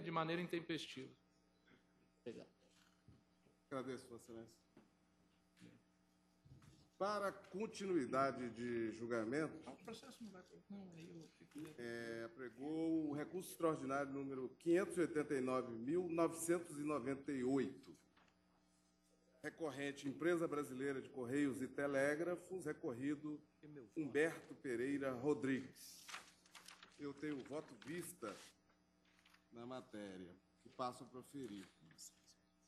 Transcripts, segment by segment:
de maneira intempestiva. Obrigado. Agradeço, Vossa Excelência. Para continuidade de julgamento, O processo não vai. Não, aí eu fico. é, apregou o recurso extraordinário número 589.998. Recorrente Empresa Brasileira de Correios e Telégrafos, recorrido Humberto Pereira Rodrigues. Eu tenho voto vista na matéria, que passo a proferir.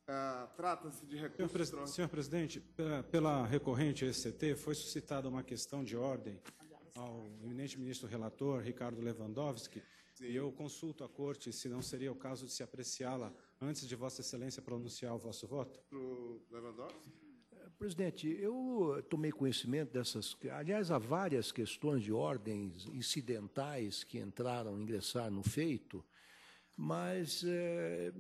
Ah, Trata-se de Senhor, recurso pres- extraordinário. senhor presidente, pela, pela recorrente ECT, foi suscitada uma questão de ordem ao eminente ministro relator, Ricardo Lewandowski, e eu consulto a corte se não seria o caso de se apreciá-la antes de Vossa Excelência pronunciar o vosso voto. Para o Lewandowski? Presidente, eu tomei conhecimento dessas. Aliás, há várias questões de ordens incidentais que entraram, ingressaram no feito, mas eh,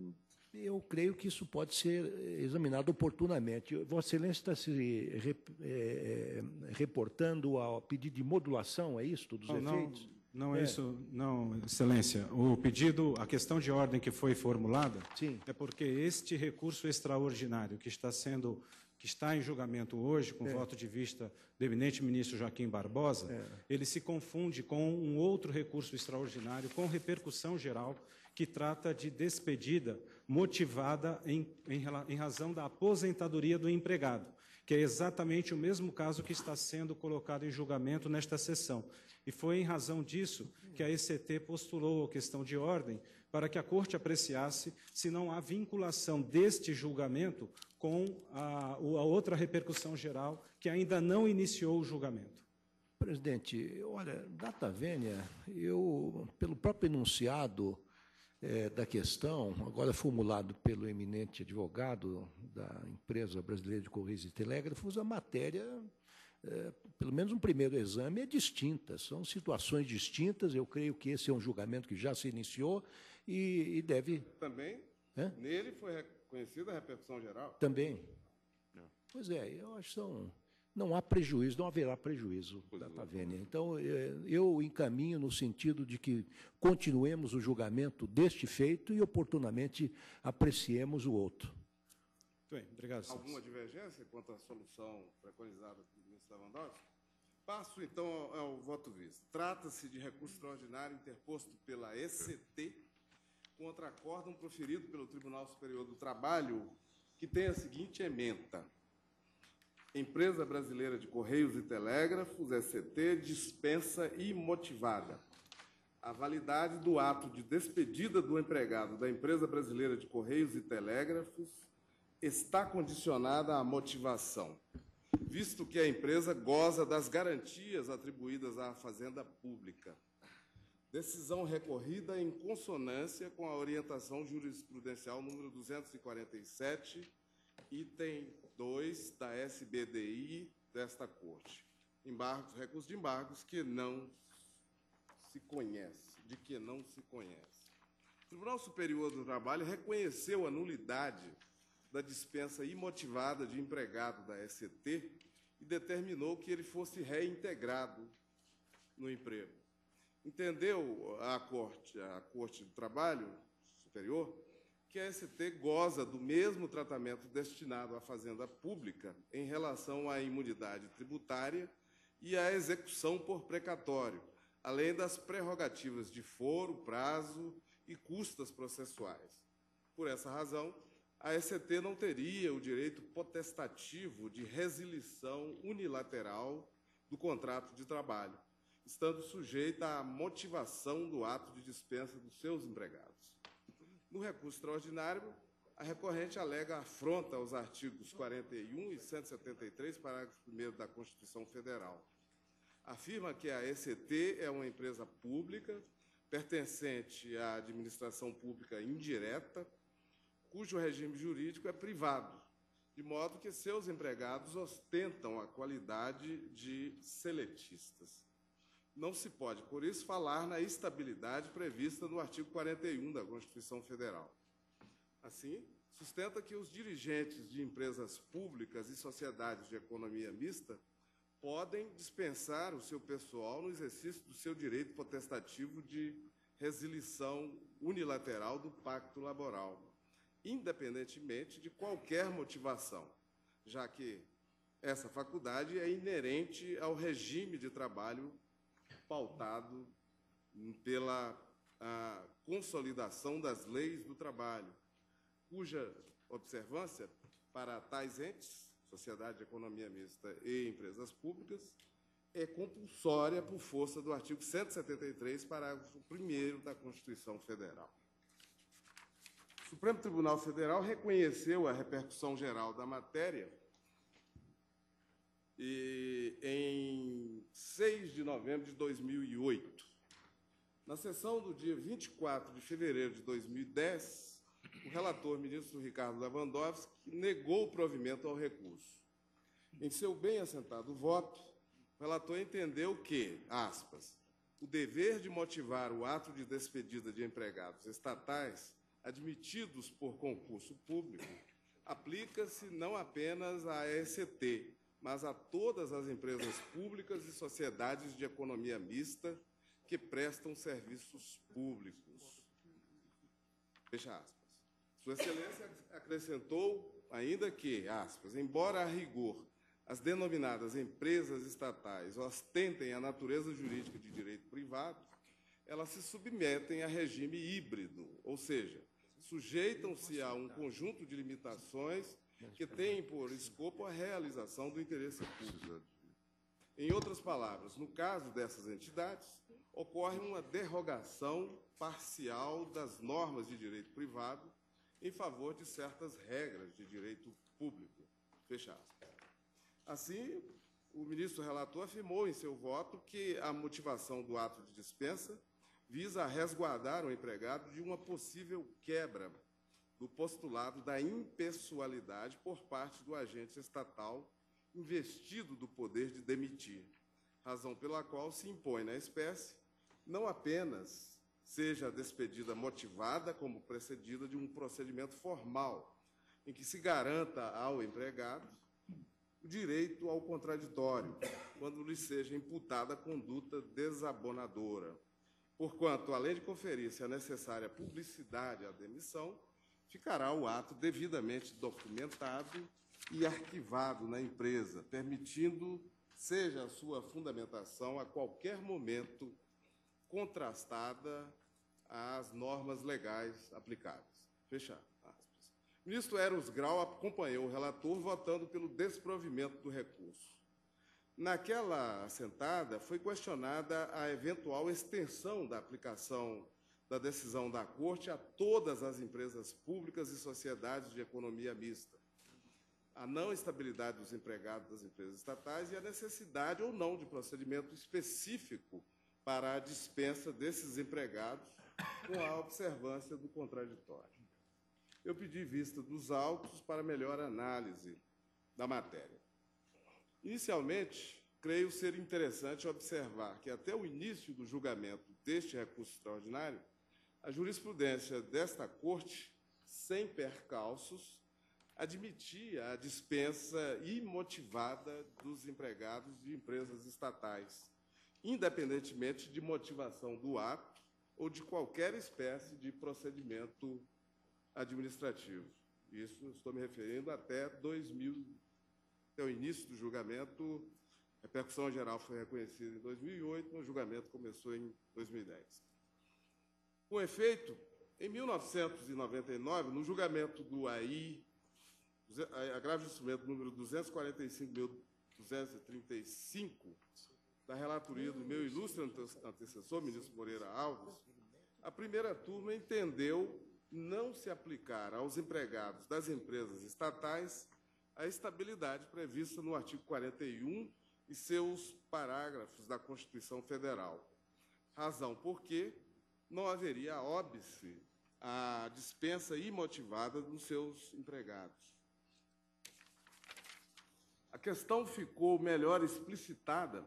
eu creio que isso pode ser examinado oportunamente. Vossa Excelência está se rep- eh, reportando ao pedido de modulação, é isso, dos Não, não, efeitos? não é É. isso, não, Excelência. O pedido, a questão de ordem que foi formulada Sim. é porque este recurso extraordinário que está sendo que está em julgamento hoje, com voto de vista do eminente ministro Joaquim Barbosa, ele se confunde com um outro recurso extraordinário com repercussão geral que trata de despedida motivada em, em, em razão da aposentadoria do empregado, que é exatamente o mesmo caso que está sendo colocado em julgamento nesta sessão. E foi em razão disso que a ECT postulou a questão de ordem para que a Corte apreciasse se não há vinculação deste julgamento com a, a outra repercussão geral que ainda não iniciou o julgamento. Presidente, olha, data vênia, eu, pelo próprio enunciado eh, da questão, agora formulado pelo eminente advogado da empresa brasileira de Correios e Telégrafos, a matéria, eh, pelo menos um primeiro exame, é distinta, são situações distintas. Eu creio que esse é um julgamento que já se iniciou e, e deve Também, Hã? nele foi reconhecida a repercussão geral. também. Pois é, eu acho que são, não há prejuízo, não haverá prejuízo da Tavênia. Então, eh, eu encaminho no sentido de que continuemos o julgamento deste feito e oportunamente apreciemos o outro. Muito bem, obrigado, senhor. Alguma divergência quanto à solução preconizada pelo ministro Lewandowski? Passo, então, ao, ao voto visto. Trata-se de recurso extraordinário interposto pela ECT contra acórdão proferido pelo Tribunal Superior do Trabalho, que tem a seguinte ementa. Empresa Brasileira de Correios e Telégrafos, ECT, dispensa imotivada a validade do ato de despedida do empregado da Empresa Brasileira de Correios e Telégrafos está condicionada à motivação, visto que a empresa goza das garantias atribuídas à Fazenda Pública. Decisão recorrida em consonância com a orientação jurisprudencial número 247, item 2 da SBDI desta Corte. Embargos, recurso de embargos que não se conhece, de que não se conhece. O Tribunal Superior do Trabalho reconheceu a nulidade da dispensa imotivada de empregado da SCT e determinou que ele fosse reintegrado no emprego. Entendeu a Corte, a Corte do Trabalho Superior, que a ST goza do mesmo tratamento destinado à fazenda pública em relação à imunidade tributária e à execução por precatório, além das prerrogativas de foro, prazo e custas processuais. Por essa razão, a SCT não teria o direito potestativo de resilição unilateral do contrato de trabalho, estando sujeita à motivação do ato de dispensa dos seus empregados. No recurso extraordinário, a recorrente alega afronta aos artigos 41 e 173, parágrafo 1 da Constituição Federal. Afirma que a ECT é uma empresa pública, pertencente à administração pública indireta, cujo regime jurídico é privado, de modo que seus empregados ostentam a qualidade de seletistas. Não se pode, por isso, falar na estabilidade prevista no artigo 41 da Constituição Federal. Assim, sustenta que os dirigentes de empresas públicas e sociedades de economia mista podem dispensar o seu pessoal no exercício do seu direito potestativo de resilição unilateral do pacto laboral, independentemente de qualquer motivação, já que essa faculdade é inerente ao regime de trabalho pautado pela consolidação das leis do trabalho, cuja observância para tais entes, Sociedade de Economia Mista e Empresas Públicas, é compulsória por força do artigo 173, parágrafo 1 da Constituição Federal. O Supremo Tribunal Federal reconheceu a repercussão geral da matéria e, em 6 de novembro de 2008. Na sessão do dia 24 de fevereiro de 2010, o relator ministro Ricardo Lewandowski negou o provimento ao recurso. Em seu bem assentado voto, o relator entendeu que, aspas, o dever de motivar o ato de despedida de empregados estatais admitidos por concurso público aplica-se não apenas à ECT, mas a todas as empresas públicas e sociedades de economia mista que prestam serviços públicos. Fecha aspas. Sua Excelência acrescentou ainda que, aspas, embora a rigor as denominadas empresas estatais ostentem a natureza jurídica de direito privado, elas se submetem a regime híbrido, ou seja, sujeitam-se a um conjunto de limitações que têm por escopo a realização do interesse público. Em outras palavras, no caso dessas entidades, ocorre uma derrogação parcial das normas de direito privado em favor de certas regras de direito público. Fecha aspas. Assim, o ministro relator afirmou em seu voto que a motivação do ato de dispensa visa resguardar o empregado de uma possível quebra do postulado da impessoalidade por parte do agente estatal investido do poder de demitir, razão pela qual se impõe na espécie não apenas seja a despedida motivada como precedida de um procedimento formal em que se garanta ao empregado o direito ao contraditório, quando lhe seja imputada conduta desabonadora, porquanto, além de conferir-se a necessária publicidade à demissão, ficará o ato devidamente documentado e arquivado na empresa, permitindo seja a sua fundamentação a qualquer momento contrastada às normas legais aplicáveis. Fechar aspas. O ministro Eros Grau acompanhou o relator votando pelo desprovimento do recurso. Naquela assentada, foi questionada a eventual extensão da aplicação da decisão da Corte a todas as empresas públicas e sociedades de economia mista, a não estabilidade dos empregados das empresas estatais e a necessidade ou não de procedimento específico para a dispensa desses empregados com a observância do contraditório. Eu pedi vista dos autos para melhor análise da matéria. Inicialmente, creio ser interessante observar que, até o início do julgamento deste recurso extraordinário, a jurisprudência desta Corte, sem percalços, admitia a dispensa imotivada dos empregados de empresas estatais, independentemente de motivação do ato ou de qualquer espécie de procedimento administrativo. Isso estou me referindo até 2000, até o início do julgamento. A repercussão geral foi reconhecida em 2008, o julgamento começou em 2010. Com efeito, em 1999, no julgamento do AI, agravo de instrumento número 245.235, da relatoria do meu ilustre antecessor, ministro Moreira Alves, a primeira turma entendeu não se aplicar aos empregados das empresas estatais a estabilidade prevista no artigo 41 e seus parágrafos da Constituição Federal. Razão porque não haveria óbice a dispensa imotivada dos seus empregados. A questão ficou melhor explicitada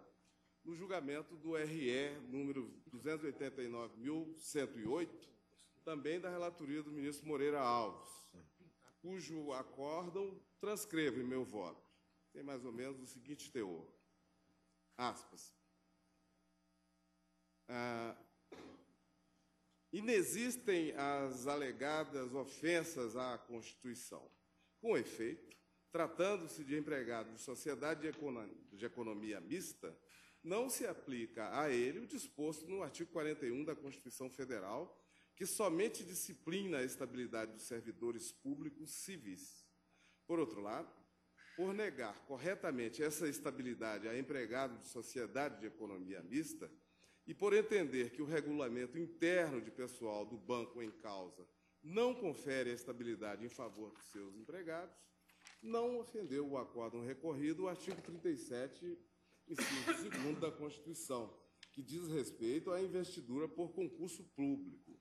no julgamento do RE número 289.108, também da relatoria do ministro Moreira Alves, cujo acórdão transcrevo em meu voto. Tem mais ou menos o seguinte teor. Aspas. Ah, inexistem as alegadas ofensas à Constituição. Com efeito, tratando-se de empregado de sociedade de economia, mista, não se aplica a ele o disposto no artigo 41 da Constituição Federal, que somente disciplina a estabilidade dos servidores públicos civis. Por outro lado, por negar corretamente essa estabilidade a empregado de sociedade de economia mista e por entender que o regulamento interno de pessoal do banco em causa não confere a estabilidade em favor dos seus empregados, não ofendeu o acórdão recorrido o artigo 37, inciso 2 da Constituição, que diz respeito à investidura por concurso público,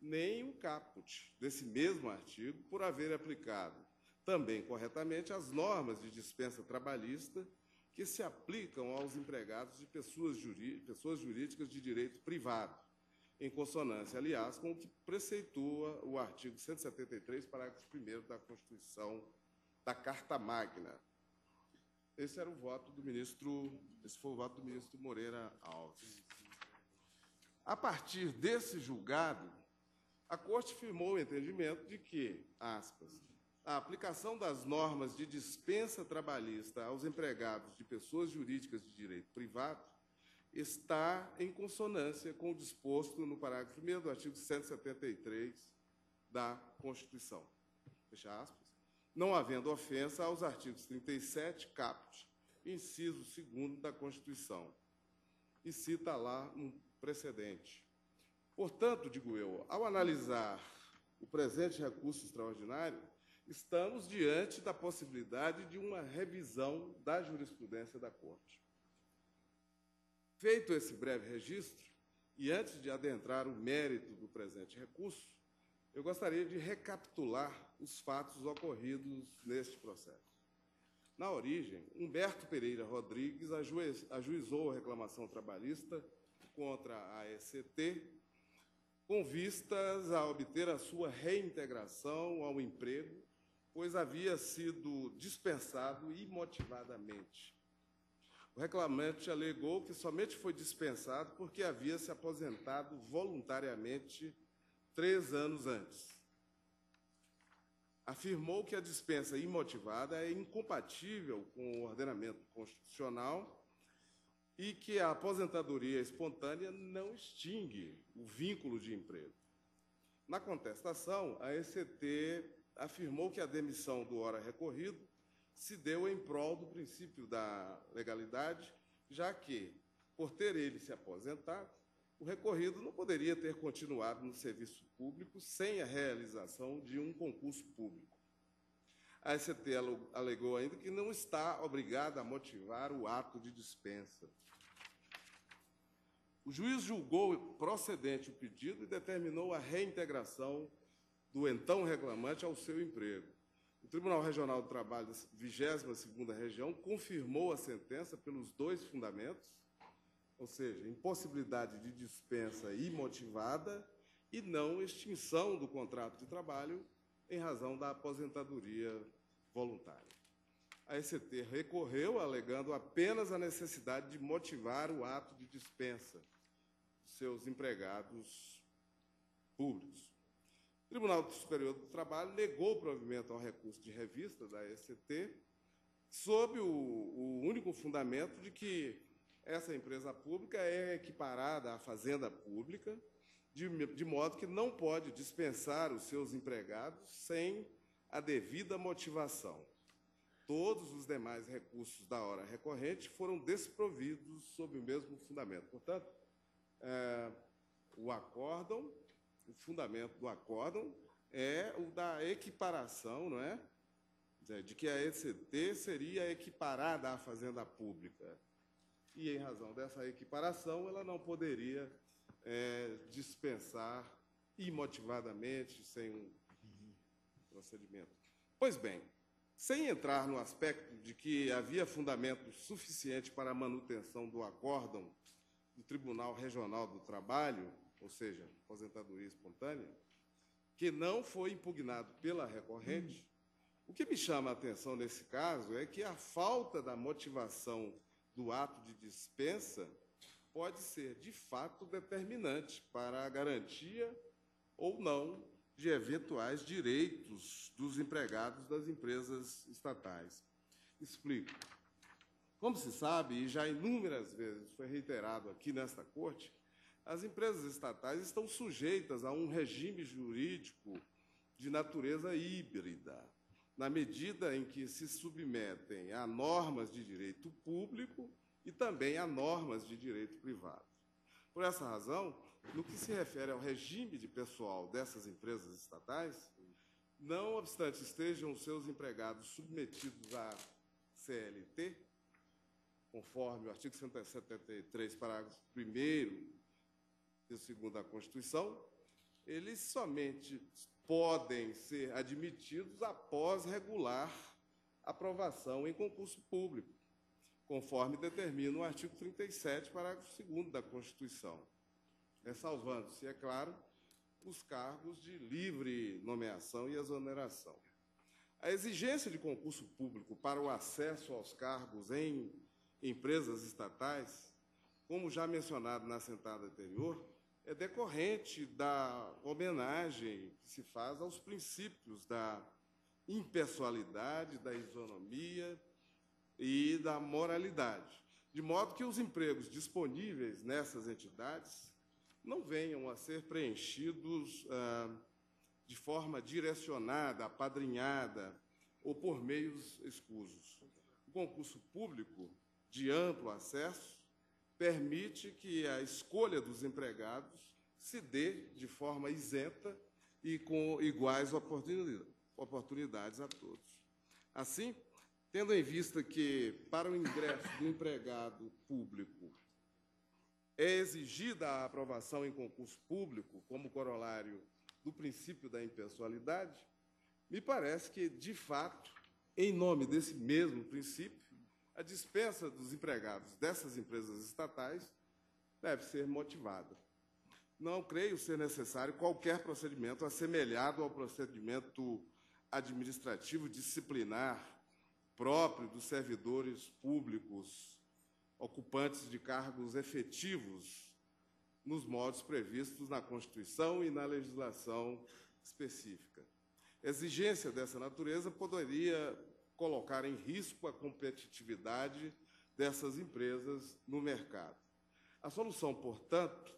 nem o caput desse mesmo artigo por haver aplicado também corretamente as normas de dispensa trabalhista que se aplicam aos empregados de pessoas, pessoas jurídicas de direito privado, em consonância, aliás, com o que preceitua o artigo 173, parágrafo 1 da Constituição da Carta Magna. Esse era o voto do ministro, esse foi o voto do ministro Moreira Alves. A partir desse julgado, a Corte firmou o entendimento de que, aspas, a aplicação das normas de dispensa trabalhista aos empregados de pessoas jurídicas de direito privado está em consonância com o disposto no parágrafo 1 do artigo 173 da Constituição. Fecha aspas. Não havendo ofensa aos artigos 37, caput, inciso 2 da Constituição. E cita lá um precedente. Portanto, digo eu, ao analisar o presente recurso extraordinário, estamos diante da possibilidade de uma revisão da jurisprudência da Corte. Feito esse breve registro, e antes de adentrar o mérito do presente recurso, eu gostaria de recapitular os fatos ocorridos neste processo. Na origem, Humberto Pereira Rodrigues ajuizou a reclamação trabalhista contra a ECT com vistas a obter a sua reintegração ao emprego pois havia sido dispensado imotivadamente. O reclamante alegou que somente foi dispensado porque havia se aposentado voluntariamente três anos antes. Afirmou que a dispensa imotivada é incompatível com o ordenamento constitucional e que a aposentadoria espontânea não extingue o vínculo de emprego. Na contestação, a ECT afirmou que a demissão do hora recorrido se deu em prol do princípio da legalidade, já que, por ter ele se aposentado, o recorrido não poderia ter continuado no serviço público sem a realização de um concurso público. A ST alegou ainda que não está obrigada a motivar o ato de dispensa. O juiz julgou procedente o pedido e determinou a reintegração do então reclamante ao seu emprego. O Tribunal Regional do Trabalho da 22ª Região confirmou a sentença pelos dois fundamentos, ou seja, impossibilidade de dispensa imotivada e não extinção do contrato de trabalho em razão da aposentadoria voluntária. A ECT recorreu alegando apenas a necessidade de motivar o ato de dispensa de seus empregados públicos. Tribunal Superior do Trabalho negou o provimento ao recurso de revista da ECT, sob o, o único fundamento de que essa empresa pública é equiparada à fazenda pública, de, de modo que não pode dispensar os seus empregados sem a devida motivação. Todos os demais recursos da hora recorrente foram desprovidos sob o mesmo fundamento. Portanto, é, o acórdão o fundamento do acórdão é o da equiparação, não é? De que a ECT seria equiparada à fazenda pública. E, em razão dessa equiparação, ela não poderia é, dispensar imotivadamente, sem um procedimento. Pois bem, sem entrar no aspecto de que havia fundamento suficiente para a manutenção do acórdão do Tribunal Regional do Trabalho, ou seja, aposentadoria espontânea, que não foi impugnado pela recorrente, o que me chama a atenção nesse caso é que a falta da motivação do ato de dispensa pode ser, de fato, determinante para a garantia ou não de eventuais direitos dos empregados das empresas estatais. Explico. Como se sabe, e já inúmeras vezes foi reiterado aqui nesta Corte, as empresas estatais estão sujeitas a um regime jurídico de natureza híbrida, na medida em que se submetem a normas de direito público e também a normas de direito privado. Por essa razão, no que se refere ao regime de pessoal dessas empresas estatais, não obstante estejam seus empregados submetidos à CLT, conforme o artigo 173, parágrafo 1 2 da Constituição, eles somente podem ser admitidos após regular aprovação em concurso público, conforme determina o artigo 37, parágrafo 2 da Constituição, ressalvando-se, é claro, os cargos de livre nomeação e exoneração. A exigência de concurso público para o acesso aos cargos em empresas estatais, como já mencionado na sentada anterior, é decorrente da homenagem que se faz aos princípios da impessoalidade, da isonomia e da moralidade, de modo que os empregos disponíveis nessas entidades não venham a ser preenchidos ah, de forma direcionada, apadrinhada ou por meios escusos. O concurso público de amplo acesso permite que a escolha dos empregados se dê de forma isenta e com iguais oportunidades a todos. Assim, tendo em vista que, para o ingresso do empregado público, é exigida a aprovação em concurso público como corolário do princípio da impessoalidade, me parece que, de fato, em nome desse mesmo princípio, a dispensa dos empregados dessas empresas estatais deve ser motivada. Não creio ser necessário qualquer procedimento assemelhado ao procedimento administrativo disciplinar próprio dos servidores públicos ocupantes de cargos efetivos nos modos previstos na Constituição e na legislação específica. Exigência dessa natureza poderia colocar em risco a competitividade dessas empresas no mercado. A solução, portanto,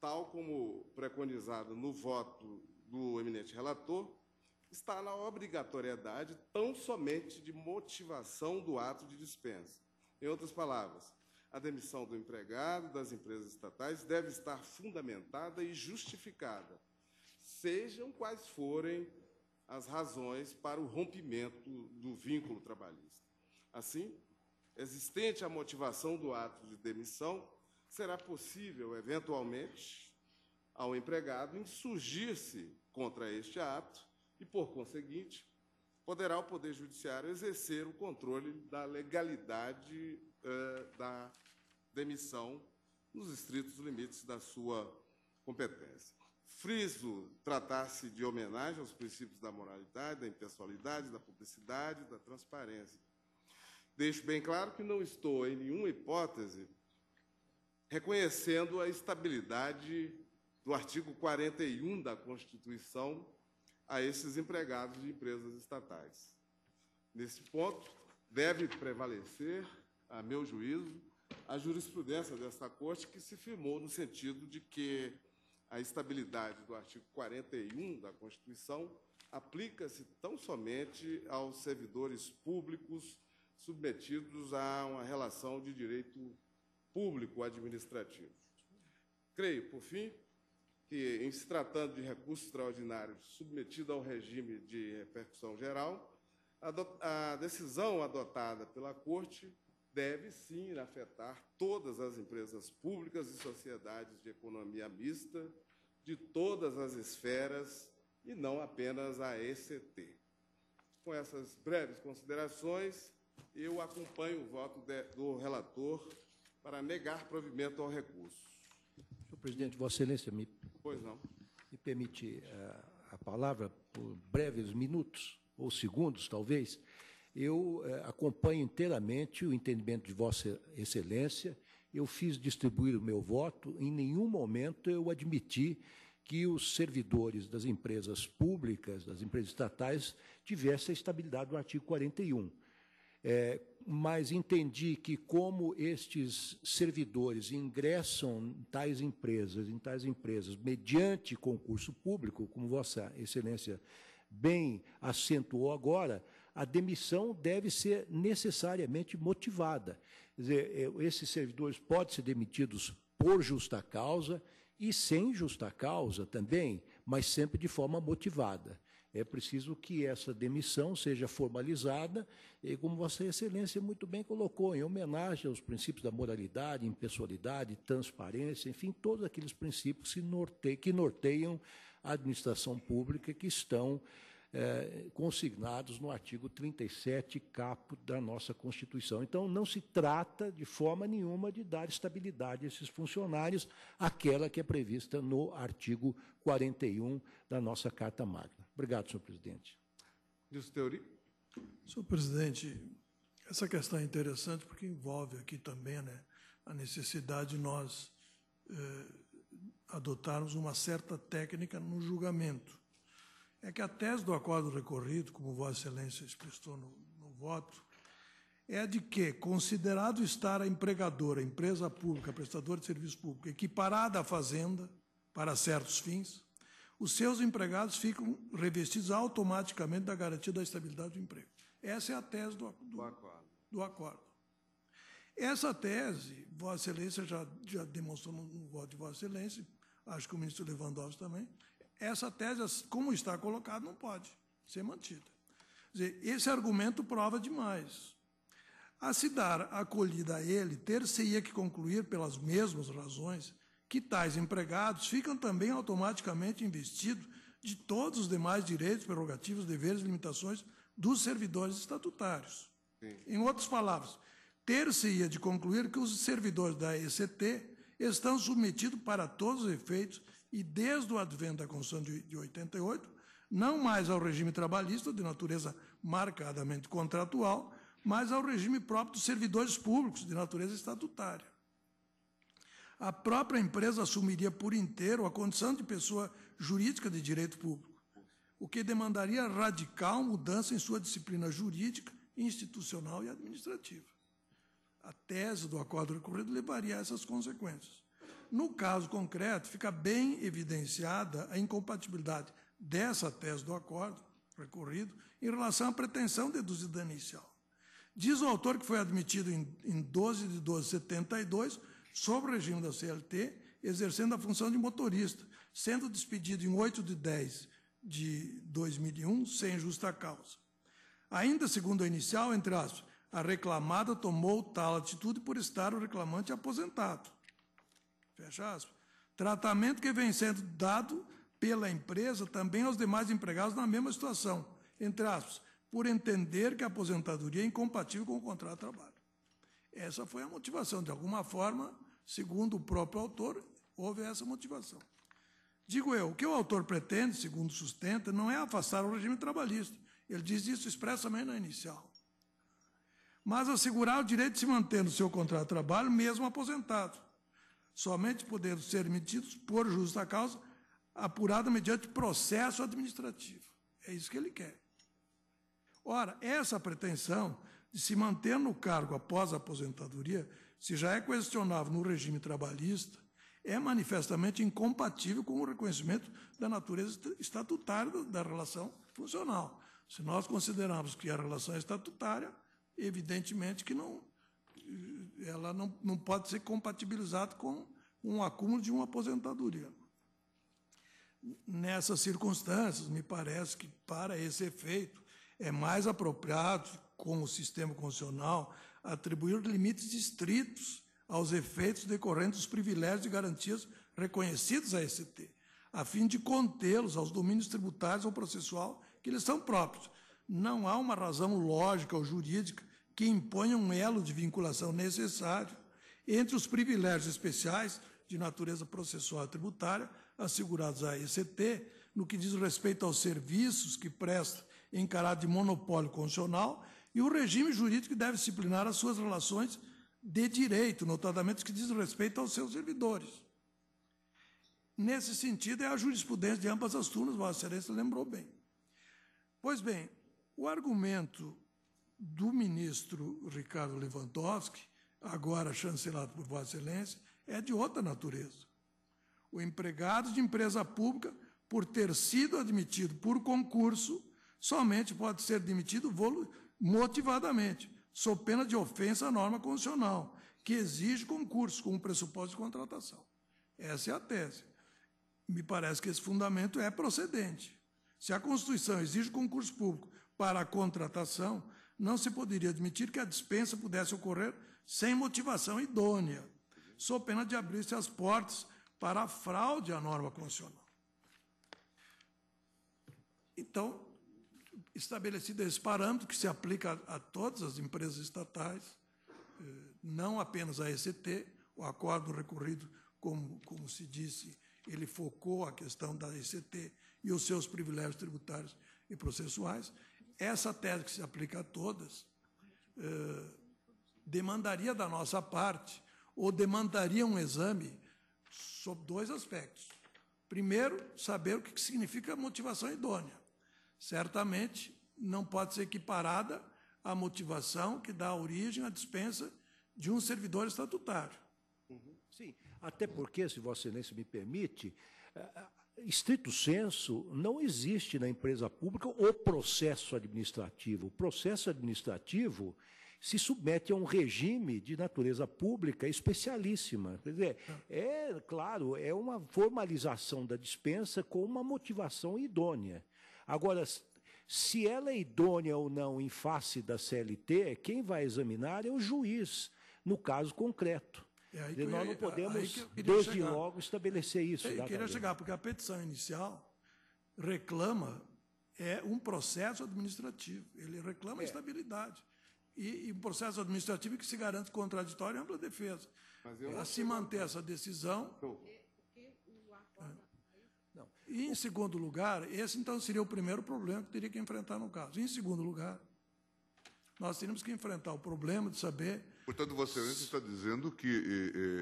tal como preconizada no voto do eminente relator, está na obrigatoriedade tão somente de motivação do ato de dispensa. Em outras palavras, a demissão do empregado das empresas estatais deve estar fundamentada e justificada, sejam quais forem as razões para o rompimento do vínculo trabalhista. Assim, existente a motivação do ato de demissão, será possível, eventualmente, ao empregado insurgir-se contra este ato e, por conseguinte, poderá o Poder Judiciário exercer o controle da legalidade eh, da demissão nos estritos limites da sua competência. Friso tratar-se de homenagem aos princípios da moralidade, da impessoalidade, da publicidade, da transparência. Deixo bem claro que não estou, em nenhuma hipótese, reconhecendo a estabilidade do artigo 41 da Constituição a esses empregados de empresas estatais. Nesse ponto, deve prevalecer, a meu juízo, a jurisprudência desta Corte, que se firmou no sentido de que a estabilidade do artigo 41 da Constituição aplica-se tão somente aos servidores públicos submetidos a uma relação de direito público administrativo. Creio, por fim, que, em se tratando de recurso extraordinário submetido ao regime de repercussão geral, a decisão adotada pela Corte deve sim afetar todas as empresas públicas e sociedades de economia mista de todas as esferas e não apenas a ECT. Com essas breves considerações, eu acompanho o voto de, do relator para negar provimento ao recurso. Senhor presidente, Vossa Excelência me, pois não. me permite uh, a palavra por breves minutos ou segundos, talvez eu eh, acompanho inteiramente o entendimento de Vossa Excelência. Eu fiz distribuir o meu voto, em nenhum momento eu admiti que os servidores das empresas públicas, das empresas estatais, tivessem a estabilidade do artigo 41. É, mas entendi que, como estes servidores ingressam em tais empresas, em tais empresas, mediante concurso público, como Vossa Excelência bem acentuou agora, a demissão deve ser necessariamente motivada. Quer dizer, é, esses servidores podem ser demitidos por justa causa e sem justa causa também, mas sempre de forma motivada. É preciso que essa demissão seja formalizada e, como Vossa Excelência muito bem colocou, em homenagem aos princípios da moralidade, impessoalidade, transparência, enfim, todos aqueles princípios que norteiam, que norteiam a administração pública que estão é, consignados no artigo 37, capo da nossa Constituição. Então, não se trata, de forma nenhuma, de dar estabilidade a esses funcionários, aquela que é prevista no artigo 41 da nossa Carta Magna. Obrigado, senhor presidente. Nilson Teori. Senhor presidente, essa questão é interessante porque envolve aqui também né, a necessidade de nós eh, adotarmos uma certa técnica no julgamento é que a tese do acordo recorrido, como Vossa Excelência expressou no, no voto, é de que, considerado estar a empregadora, a empresa pública, prestadora de serviço público, equiparada à fazenda para certos fins, os seus empregados ficam revestidos automaticamente da garantia da estabilidade do emprego. Essa é a tese do, do, do, acordo. do acordo. Essa tese, Vossa Excelência já, já demonstrou no, no voto de Vossa Excelência, acho que o ministro Lewandowski também, essa tese, como está colocado, não pode ser mantida. Dizer, esse argumento prova demais. A se dar acolhida a ele, ter-se-ia que concluir, pelas mesmas razões, que tais empregados ficam também automaticamente investidos de todos os demais direitos, prerrogativas, deveres e limitações dos servidores estatutários. Sim. Em outras palavras, ter-se-ia de concluir que os servidores da ECT estão submetidos para todos os efeitos e desde o advento da Constituição de, de 88, não mais ao regime trabalhista, de natureza marcadamente contratual, mas ao regime próprio dos servidores públicos, de natureza estatutária. A própria empresa assumiria por inteiro a condição de pessoa jurídica de direito público, o que demandaria radical mudança em sua disciplina jurídica, institucional e administrativa. A tese do acordo recorrido levaria a essas consequências. No caso concreto, fica bem evidenciada a incompatibilidade dessa tese do acordo recorrido em relação à pretensão deduzida inicial. Diz o autor que foi admitido em, em 12 de 12 de 72 sob o regime da CLT, exercendo a função de motorista, sendo despedido em 8 de 10 de 2001 sem justa causa. Ainda segundo a inicial, entre aspas, a reclamada tomou tal atitude por estar o reclamante aposentado. Fecha aspas. Tratamento que vem sendo dado pela empresa também aos demais empregados na mesma situação, entre aspas, por entender que a aposentadoria é incompatível com o contrato de trabalho. Essa foi a motivação. De alguma forma, segundo o próprio autor, houve essa motivação. Digo eu, o que o autor pretende, segundo sustenta, não é afastar o regime trabalhista. Ele diz isso expressamente na inicial. Mas assegurar o direito de se manter no seu contrato de trabalho, mesmo aposentado somente podendo ser emitidos por justa causa, apurada mediante processo administrativo. É isso que ele quer. Ora, essa pretensão de se manter no cargo após a aposentadoria, se já é questionável no regime trabalhista, é manifestamente incompatível com o reconhecimento da natureza estatutária da relação funcional. Se nós considerarmos que a relação é estatutária, evidentemente que não, ela não, não pode ser compatibilizada com um acúmulo de uma aposentadoria. Nessas circunstâncias, me parece que, para esse efeito, é mais apropriado, com o sistema constitucional, atribuir limites estritos aos efeitos decorrentes dos privilégios e garantias reconhecidos à ECT, a fim de contê-los aos domínios tributários ou processual que lhes são próprios. Não há uma razão lógica ou jurídica que imponha um elo de vinculação necessário entre os privilégios especiais de natureza processual e tributária assegurados à ECT, no que diz respeito aos serviços que presta em caráter de monopólio constitucional e o regime jurídico que deve disciplinar as suas relações de direito, notadamente que diz respeito aos seus servidores. nesse sentido, é a jurisprudência de ambas as turmas, Vossa Excelência lembrou bem. Pois bem, o argumento do ministro Ricardo Lewandowski, agora chancelado por Vossa Excelência, é de outra natureza. O empregado de empresa pública, por ter sido admitido por concurso, somente pode ser demitido motivadamente, sob pena de ofensa à norma constitucional, que exige concurso como pressuposto de contratação. Essa é a tese. Me parece que esse fundamento é procedente. Se a Constituição exige concurso público para a contratação, não se poderia admitir que a dispensa pudesse ocorrer sem motivação idônea, sob pena de abrir-se as portas para a fraude à norma constitucional. Então, estabelecido esse parâmetro que se aplica a, a todas as empresas estatais, eh, não apenas a ECT, o acordo recorrido, como, como se disse, ele focou a questão da ECT e os seus privilégios tributários e processuais. Essa tese que se aplica a todas eh, demandaria da nossa parte, ou demandaria um exame sobre dois aspectos. Primeiro, saber o que significa motivação idônea. Certamente não pode ser equiparada à motivação que dá origem à dispensa de um servidor estatutário. Uhum. Sim, até porque, se Vossa Excelência me permite, eh, estrito senso, não existe na empresa pública o processo administrativo. O processo administrativo se submete a um regime de natureza pública especialíssima. Quer dizer, é, claro, é uma formalização da dispensa com uma motivação idônea. Agora, se ela é idônea ou não em face da CLT, quem vai examinar é o juiz, no caso concreto. É e nós não podemos, desde chegar. logo, estabelecer isso. Eu queria chegar, porque a petição inicial reclama é um processo administrativo. Ele reclama é. estabilidade. E, e um processo administrativo que se garante contraditório e ampla defesa. Se manter essa decisão. E, em segundo lugar, esse então seria o primeiro problema que teria que enfrentar no caso. Em segundo lugar, nós teríamos que enfrentar o problema de saber. Portanto, Vossa Excelência está dizendo que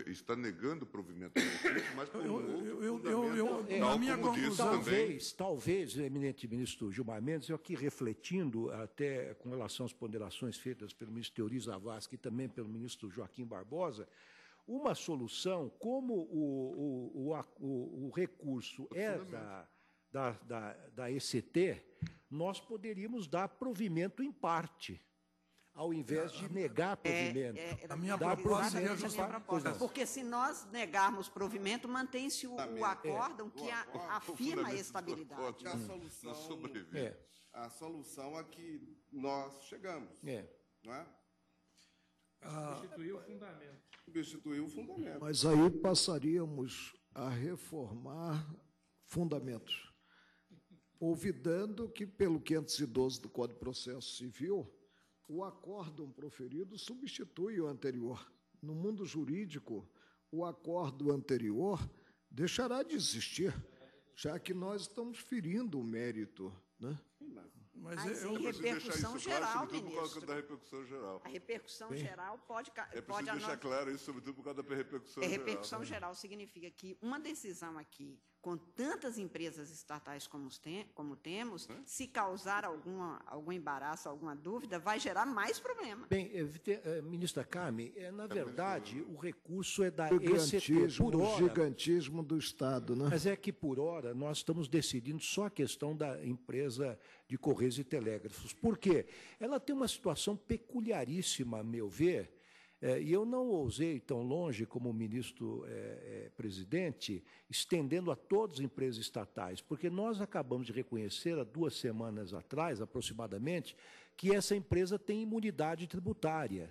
eh, está negando o provimento do recurso, mas por eu, um eu, eu, eu, eu, na minha conclusão, talvez, talvez, eminente ministro Gilmar Mendes, eu aqui refletindo até com relação às ponderações feitas pelo ministro Teori Zavascki e também pelo ministro Joaquim Barbosa, uma solução, como o, o, o, o recurso é da, da, da, da ECT, nós poderíamos dar provimento em parte ao invés de negar é, provimento. É, é, a minha proposta seria a minha proposta. Porque se nós negarmos provimento, mantém-se o, o acórdão que a, afirma a estabilidade. A solução, é. a solução a que nós chegamos. É. Não é? Substituir o fundamento. Substituir o fundamento. Mas aí passaríamos a reformar fundamentos, olvidando que, pelo 512 do Código de Processo Civil, o acórdão proferido substitui o anterior. No mundo jurídico, o acordo anterior deixará de existir, já que nós estamos ferindo o mérito. Né? Mas, Mas eu, repercussão geral, claro, ministro. por causa da repercussão geral. A repercussão Bem, geral pode... É pode deixar claro isso, sobretudo por causa da repercussão é, geral. Repercussão geral significa que uma decisão aqui com tantas empresas estatais como, tem, como temos, é? se causar alguma, algum embaraço, alguma dúvida, vai gerar mais problema. Bem, eh, ministra Carmen, é, na é verdade, o recurso é da ECT. Por hora, gigantismo do Estado. Né? Mas é que, por hora, nós estamos decidindo só a questão da empresa de Correios e Telégrafos. Por quê? Ela tem uma situação peculiaríssima, a meu ver, é, e eu não ousei tão longe como ministro é, é, presidente, estendendo a todas as empresas estatais, porque nós acabamos de reconhecer há duas semanas atrás, aproximadamente, que essa empresa tem imunidade tributária.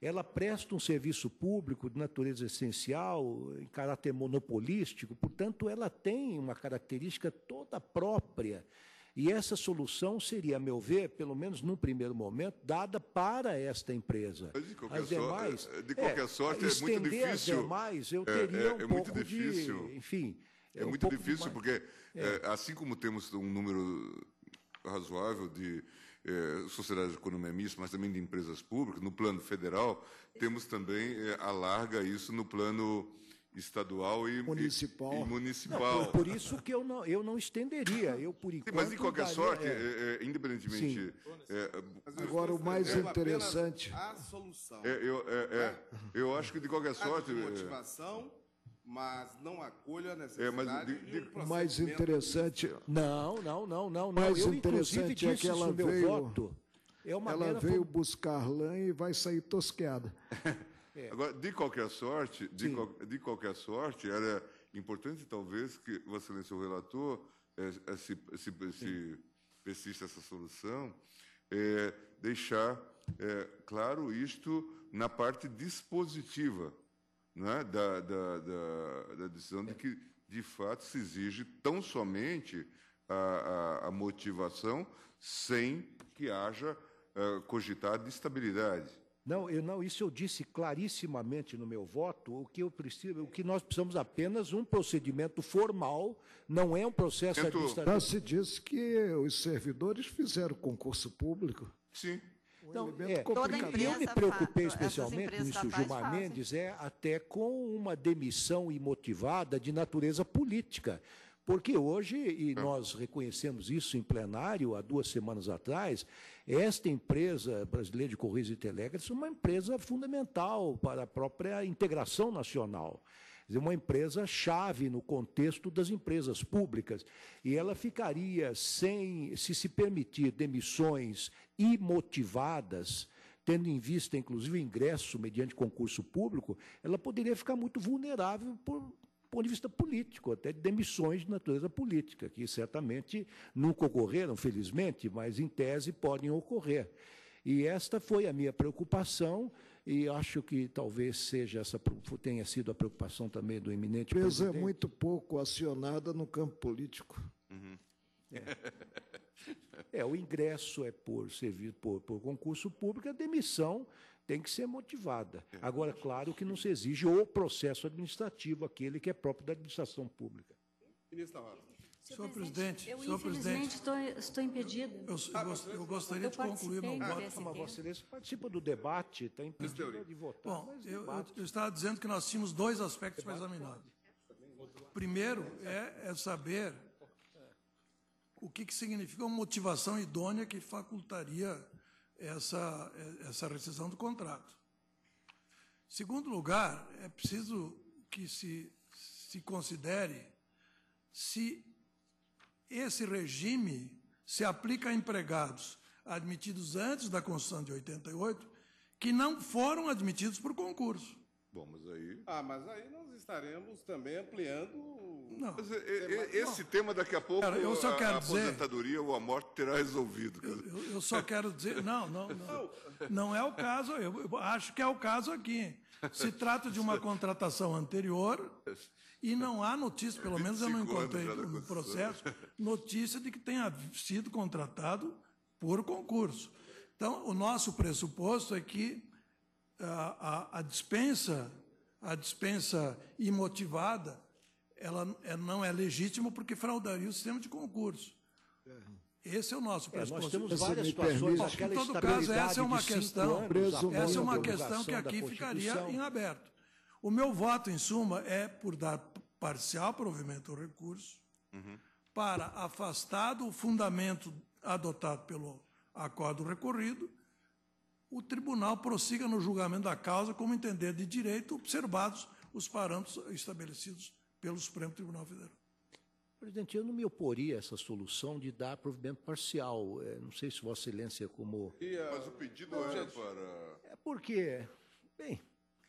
Ela presta um serviço público de natureza essencial, em caráter monopolístico, portanto, ela tem uma característica toda própria e essa solução seria, a meu ver, pelo menos num primeiro momento, dada para esta empresa. Mas de qualquer, as demais, sorte, de qualquer é, sorte, é muito difícil. as demais, eu teria é, é, é um pouco difícil. de... Enfim, é, muito um difícil, porque é. assim como temos um número razoável de sociedades de economia mista, mas também de empresas públicas, no plano federal, temos também, alarga isso no plano estadual e Municipal. E, e Não, municipal. por, por isso que eu não, eu não estenderia. Eu, por Sim, enquanto. mas de qualquer daria- sorte, é. é, é, independentemente. é, Agora, o mais interessante- A solução. é, eu, é, é, eu acho que de qualquer A sorte. é, motivação, mas não acolho a É, necessidade mas de- de, de- um O mais interessante, Não, não, não, não. Mais não. Eu, interessante é que ela veio- voto. É uma ela veio buscar lã e vai sair tosqueada. Agora, de qualquer sorte, de, qual- de qualquer sorte, era importante talvez que Vossa Excelência o relator, eh, se, se, se persiste essa solução, eh, deixar claro isto na parte dispositiva não é? da, da, da, da decisão de que, de fato, se exige tão somente a, a, a motivação sem que haja eh, cogitado de estabilidade. Não, eu não, isso eu disse clarissimamente no meu voto. O que eu preciso, o que nós precisamos apenas um procedimento formal, não é um processo Tento- administrativo. Já se disse que os servidores fizeram concurso público. Sim. Elemento é, complicado. Toda eu empresa me fa- preocupei essas especialmente, estatais Gilmar fazem. Mendes, é até com uma demissão imotivada de natureza política. Porque hoje, e nós reconhecemos isso em plenário há duas semanas atrás, esta empresa brasileira de Correios e Telégrafos é uma empresa fundamental para a própria integração nacional. Uma empresa chave no contexto das empresas públicas. E ela ficaria sem, se se permitir demissões imotivadas, tendo em vista, inclusive, o ingresso mediante concurso público, ela poderia ficar muito vulnerável por ponto de vista político, até de demissões de natureza política, que certamente nunca ocorreram, felizmente, mas em tese podem ocorrer. E esta foi a minha preocupação, e acho que talvez seja essa tenha sido a preocupação também do eminente A empresa é presidente. muito pouco acionada no campo político. É, o ingresso é por serviço por, por concurso público, a demissão tem que ser motivada. Agora, claro que não se exige o processo administrativo, aquele que é próprio da administração pública. Ministro Tavares. Senhor presidente, eu senhor infelizmente presidente, estou, estou impedida. eu, eu eu gostaria Eu de concluir meu voto. desse- Mas Vossa Excelência participa do debate, está impedida de votar. Bom, eu estava dizendo que nós tínhamos dois aspectos para examinar. Primeiro é, é saber o que, que significa uma motivação idônea que facultaria essa, essa rescisão do contrato. Segundo lugar, é preciso que se, se considere se esse regime se aplica a empregados admitidos antes da Constituição de 88 que não foram admitidos por concurso. Bom, mas aí. Ah, mas aí nós estaremos também ampliando. Não. Mas, é, é, esse tema daqui a pouco Cara, eu só a- quero a, dizer- aposentadoria ou a morte terá resolvido. quer dizer. Eu, eu só quero dizer, não, não, não, não é o caso. Eu, eu acho que é o caso aqui. Se trata de uma contratação anterior e não há notícia, pelo menos eu não 25 anos encontrei no processo, notícia de que tenha sido contratado por concurso. Então, o nosso pressuposto é que a, a, a dispensa, a dispensa imotivada, ela, é- não é legítima porque fraudaria o sistema de concurso. Esse é o nosso É, nós pressuposto. temos várias situações, permite. aquela Em todo caso, essa é uma questão- anos, Essa é uma questão que aqui ficaria em aberto. O meu voto, em suma, é por dar parcial provimento ao recurso para afastar do fundamento adotado pelo acordo recorrido, o tribunal prossiga no julgamento da causa como entender de direito, observados os parâmetros estabelecidos pelo Supremo Tribunal Federal. Presidente, eu não me oporia a essa solução de dar provimento parcial. É, não sei se Vossa Excelência como... Mas o pedido era para. É porque, bem,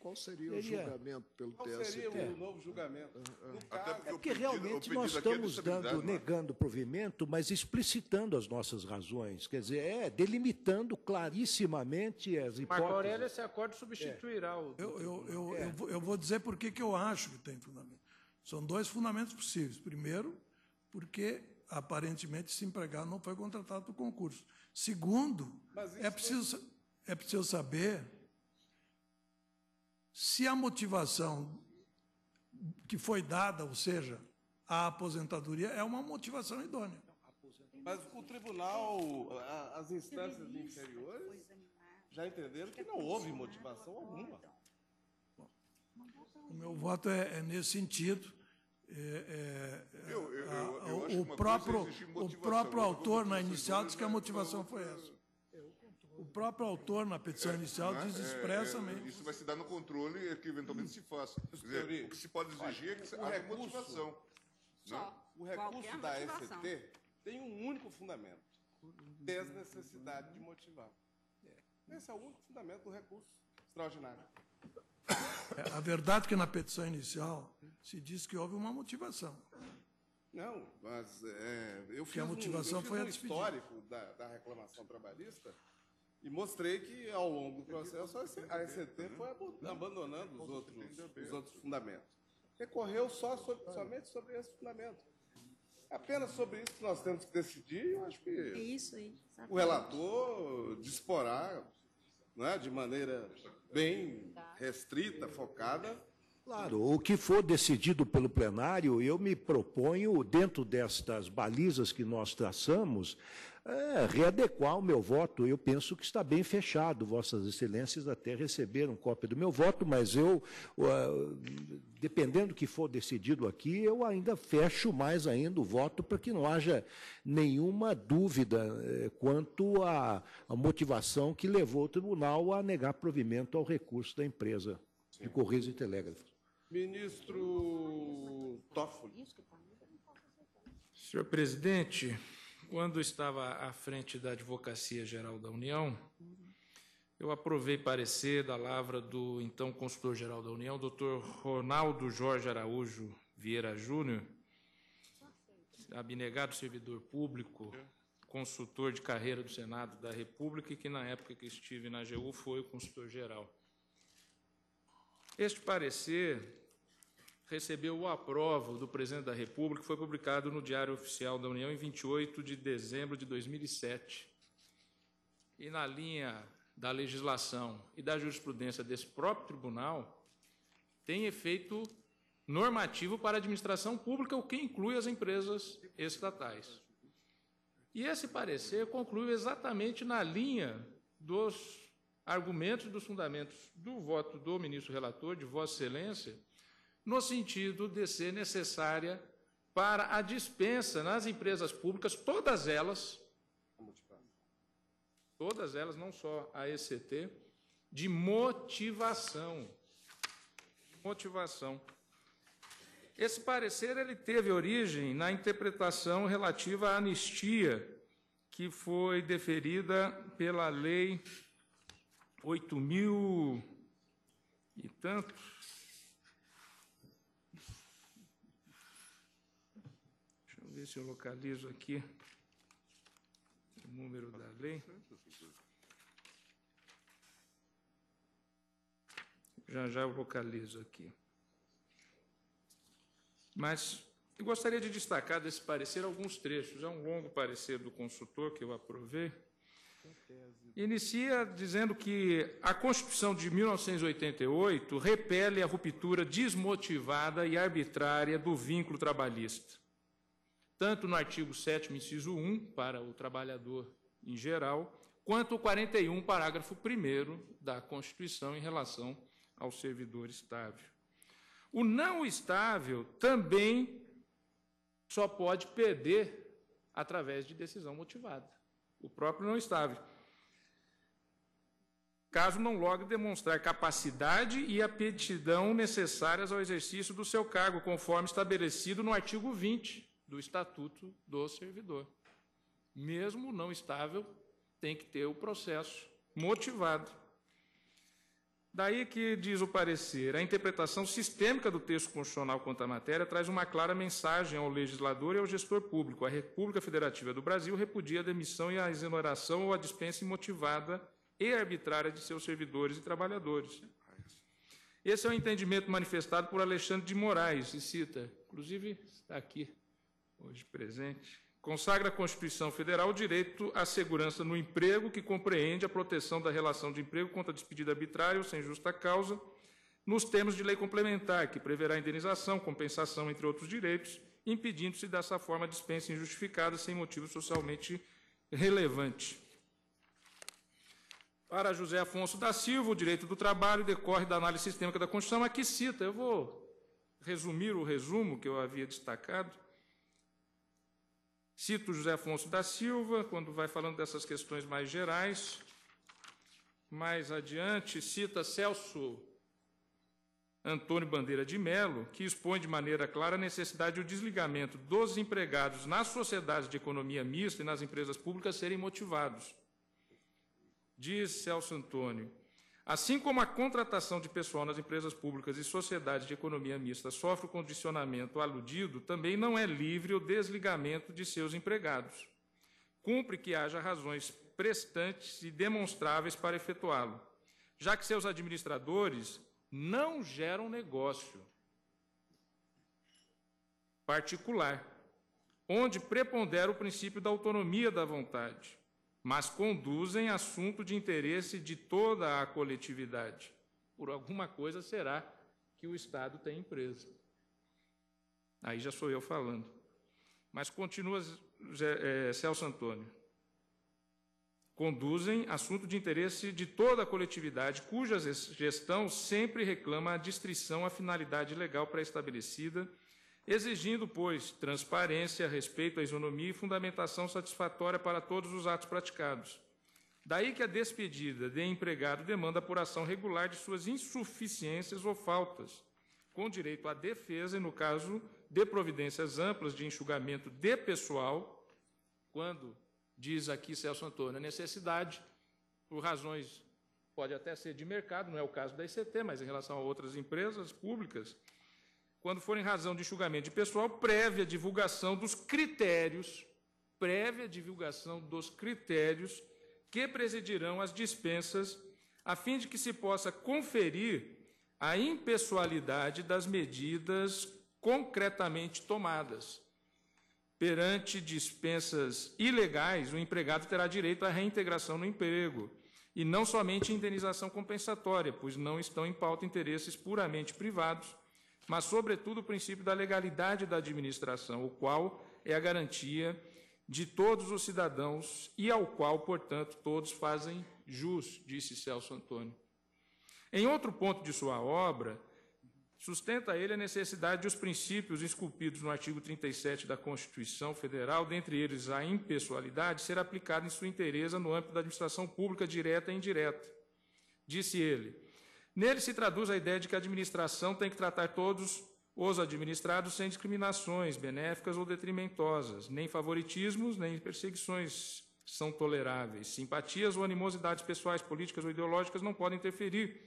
Qual seria o Seria- julgamento pelo Qual TST? seria o novo julgamento? No Até caso, porque É o porque pedido- realmente o nós é estamos dando, não é? negando provimento, mas explicitando as nossas razões. Quer dizer, é delimitando clarissimamente as Marco Aurélio, hipóteses. esse acordo substituirá o. Eu, eu, eu, eu, vou, eu vou dizer por que que eu acho que tem fundamento. São dois fundamentos possíveis. Primeiro, porque aparentemente esse empregado não foi contratado por concurso. Segundo, é preciso, é preciso saber se a motivação que foi dada, ou seja, a aposentadoria, é uma motivação idônea. Mas o tribunal, as instâncias inferiores já entenderam que não houve motivação alguma. O meu voto é, é nesse sentido. É, é, Eu- eu- eu- a- o próprio, é exigir o próprio autor, na inicial, disse que a motivação foi essa. O próprio autor, na petição inicial, Não é? diz É, é, expressamente. isso vai se dar no controle é que eventualmente se faça. Quer dizer, o que se pode exigir é que se o haja recurso- motivação. Só. O recurso da. ECT tem um único fundamento: desnecessidade de motivar. Esse é o único fundamento do recurso extraordinário. É, A verdade é que na petição inicial se diz que houve uma motivação. Não, mas é, eu fiz, a motivação um, eu fiz foi a um despedida. histórico da, da reclamação trabalhista e mostrei que, ao longo do processo, a EC- a ECT foi abo- abandonando os outros, os outros fundamentos. Recorreu só sobre- somente sobre esse fundamento. Apenas sobre isso que nós temos que decidir, eu acho É que isso aí. o relator disporá não é, de maneira bem restrita, focada, Claro, o que for decidido pelo plenário, eu me proponho, dentro destas balizas que nós traçamos, é, readequar o meu voto. Eu penso que está bem fechado. Vossas Excelências até receberam cópia do meu voto, mas eu, uh, dependendo do que for decidido aqui, eu ainda fecho mais ainda o voto para que não haja nenhuma dúvida eh, quanto à, à motivação que levou o tribunal a negar provimento ao recurso da empresa de Correios e Telégrafos. Ministro Toffoli. Senhor presidente, quando estava à frente da Advocacia Geral da União, eu aprovei parecer da lavra do então consultor-geral da União, doutor Ronaldo Jorge Araújo Vieira Júnior, abnegado servidor público, consultor de carreira do Senado da República e que, na época que estive na AGU, foi o consultor-geral. Este parecer recebeu o aprovo do presidente da República, que foi publicado no Diário Oficial da União em 28 de dezembro de 2007. E na linha da legislação e da jurisprudência desse próprio tribunal, tem efeito normativo para a administração pública, o que inclui as empresas estatais. E esse parecer concluiu exatamente na linha dos argumentos dos fundamentos do voto do ministro relator, de Vossa Excelência, no sentido de ser necessária para a dispensa nas empresas públicas, todas elas, todas elas, não só a ECT, de motivação. Motivação. Esse parecer ele teve origem na interpretação relativa à anistia que foi deferida pela lei 8 mil e tantos, Deixa eu ver se eu localizo aqui o número da lei. Já já eu localizo aqui. Mas eu gostaria de destacar desse parecer alguns trechos. É um longo parecer do consultor que eu aprovei. Inicia dizendo que a Constituição de 1988 repele a ruptura desmotivada e arbitrária do vínculo trabalhista, tanto no artigo 7, inciso 1, para o trabalhador em geral, quanto o 41, parágrafo 1 da Constituição em relação ao servidor estável. O não estável também só pode perder através de decisão motivada. O próprio não estável. Caso não logre demonstrar capacidade e aptidão necessárias ao exercício do seu cargo, conforme estabelecido no artigo 20 do Estatuto do Servidor. Mesmo não estável, tem que ter o processo motivado. Daí que diz o parecer, a interpretação sistêmica do texto constitucional quanto à matéria traz uma clara mensagem ao legislador e ao gestor público. A República Federativa do Brasil repudia a demissão e a exoneração ou a dispensa imotivada e arbitrária de seus servidores e trabalhadores. Esse é o entendimento manifestado por Alexandre de Moraes, e cita, inclusive está aqui, hoje presente, consagra a Constituição Federal o direito à segurança no emprego, que compreende a proteção da relação de emprego contra despedida arbitrária ou sem justa causa, nos termos de lei complementar, que preverá indenização, compensação, entre outros direitos, impedindo-se dessa forma dispensa injustificada sem motivo socialmente relevante. Para José Afonso da Silva, o direito do trabalho decorre da análise sistêmica da Constituição. Aqui cita, eu vou resumir o resumo que eu havia destacado. Cito José Afonso da Silva, quando vai falando dessas questões mais gerais. Mais adiante, cita Celso Antônio Bandeira de Melo, que expõe de maneira clara a necessidade do desligamento dos empregados nas sociedades de economia mista e nas empresas públicas serem motivados. Diz Celso Antônio, assim como a contratação de pessoal nas empresas públicas e sociedades de economia mista sofre o condicionamento aludido, também não é livre o desligamento de seus empregados. Cumpre que haja razões prestantes e demonstráveis para efetuá-lo, já que seus administradores não geram negócio particular, onde prepondera o princípio da autonomia da vontade, mas conduzem assunto de interesse de toda a coletividade. Por alguma coisa será que o Estado tem empresa. Aí já sou eu falando. Mas continua é, Celso Antônio conduzem assunto de interesse de toda a coletividade, cuja gestão sempre reclama a distrição à finalidade legal pré-estabelecida, exigindo, pois, transparência, respeito à isonomia e fundamentação satisfatória para todos os atos praticados. Daí que a despedida de empregado demanda apuração regular de suas insuficiências ou faltas, com direito à defesa e, no caso de providências amplas de enxugamento de pessoal, quando diz aqui Celso Antônio, a necessidade, por razões, pode até ser de mercado, não é o caso da ICT, mas em relação a outras empresas públicas, quando for em razão de enxugamento de pessoal, prévia divulgação dos critérios, prévia divulgação dos critérios que presidirão as dispensas, a fim de que se possa conferir a impessoalidade das medidas concretamente tomadas, Perante dispensas ilegais, o empregado terá direito à reintegração no emprego, e não somente indenização compensatória, pois não estão em pauta interesses puramente privados, mas, sobretudo, o princípio da legalidade da administração, o qual é a garantia de todos os cidadãos e ao qual, portanto, todos fazem jus, disse Celso Antônio. Em outro ponto de sua obra, Sustenta ele a necessidade de os princípios esculpidos no artigo 37 da Constituição Federal, dentre eles a impessoalidade, ser aplicada em sua inteireza no âmbito da administração pública direta e indireta. Disse ele: Nele se traduz a ideia de que a administração tem que tratar todos os administrados sem discriminações benéficas ou detrimentosas, nem favoritismos, nem perseguições são toleráveis. Simpatias ou animosidades pessoais, políticas ou ideológicas não podem interferir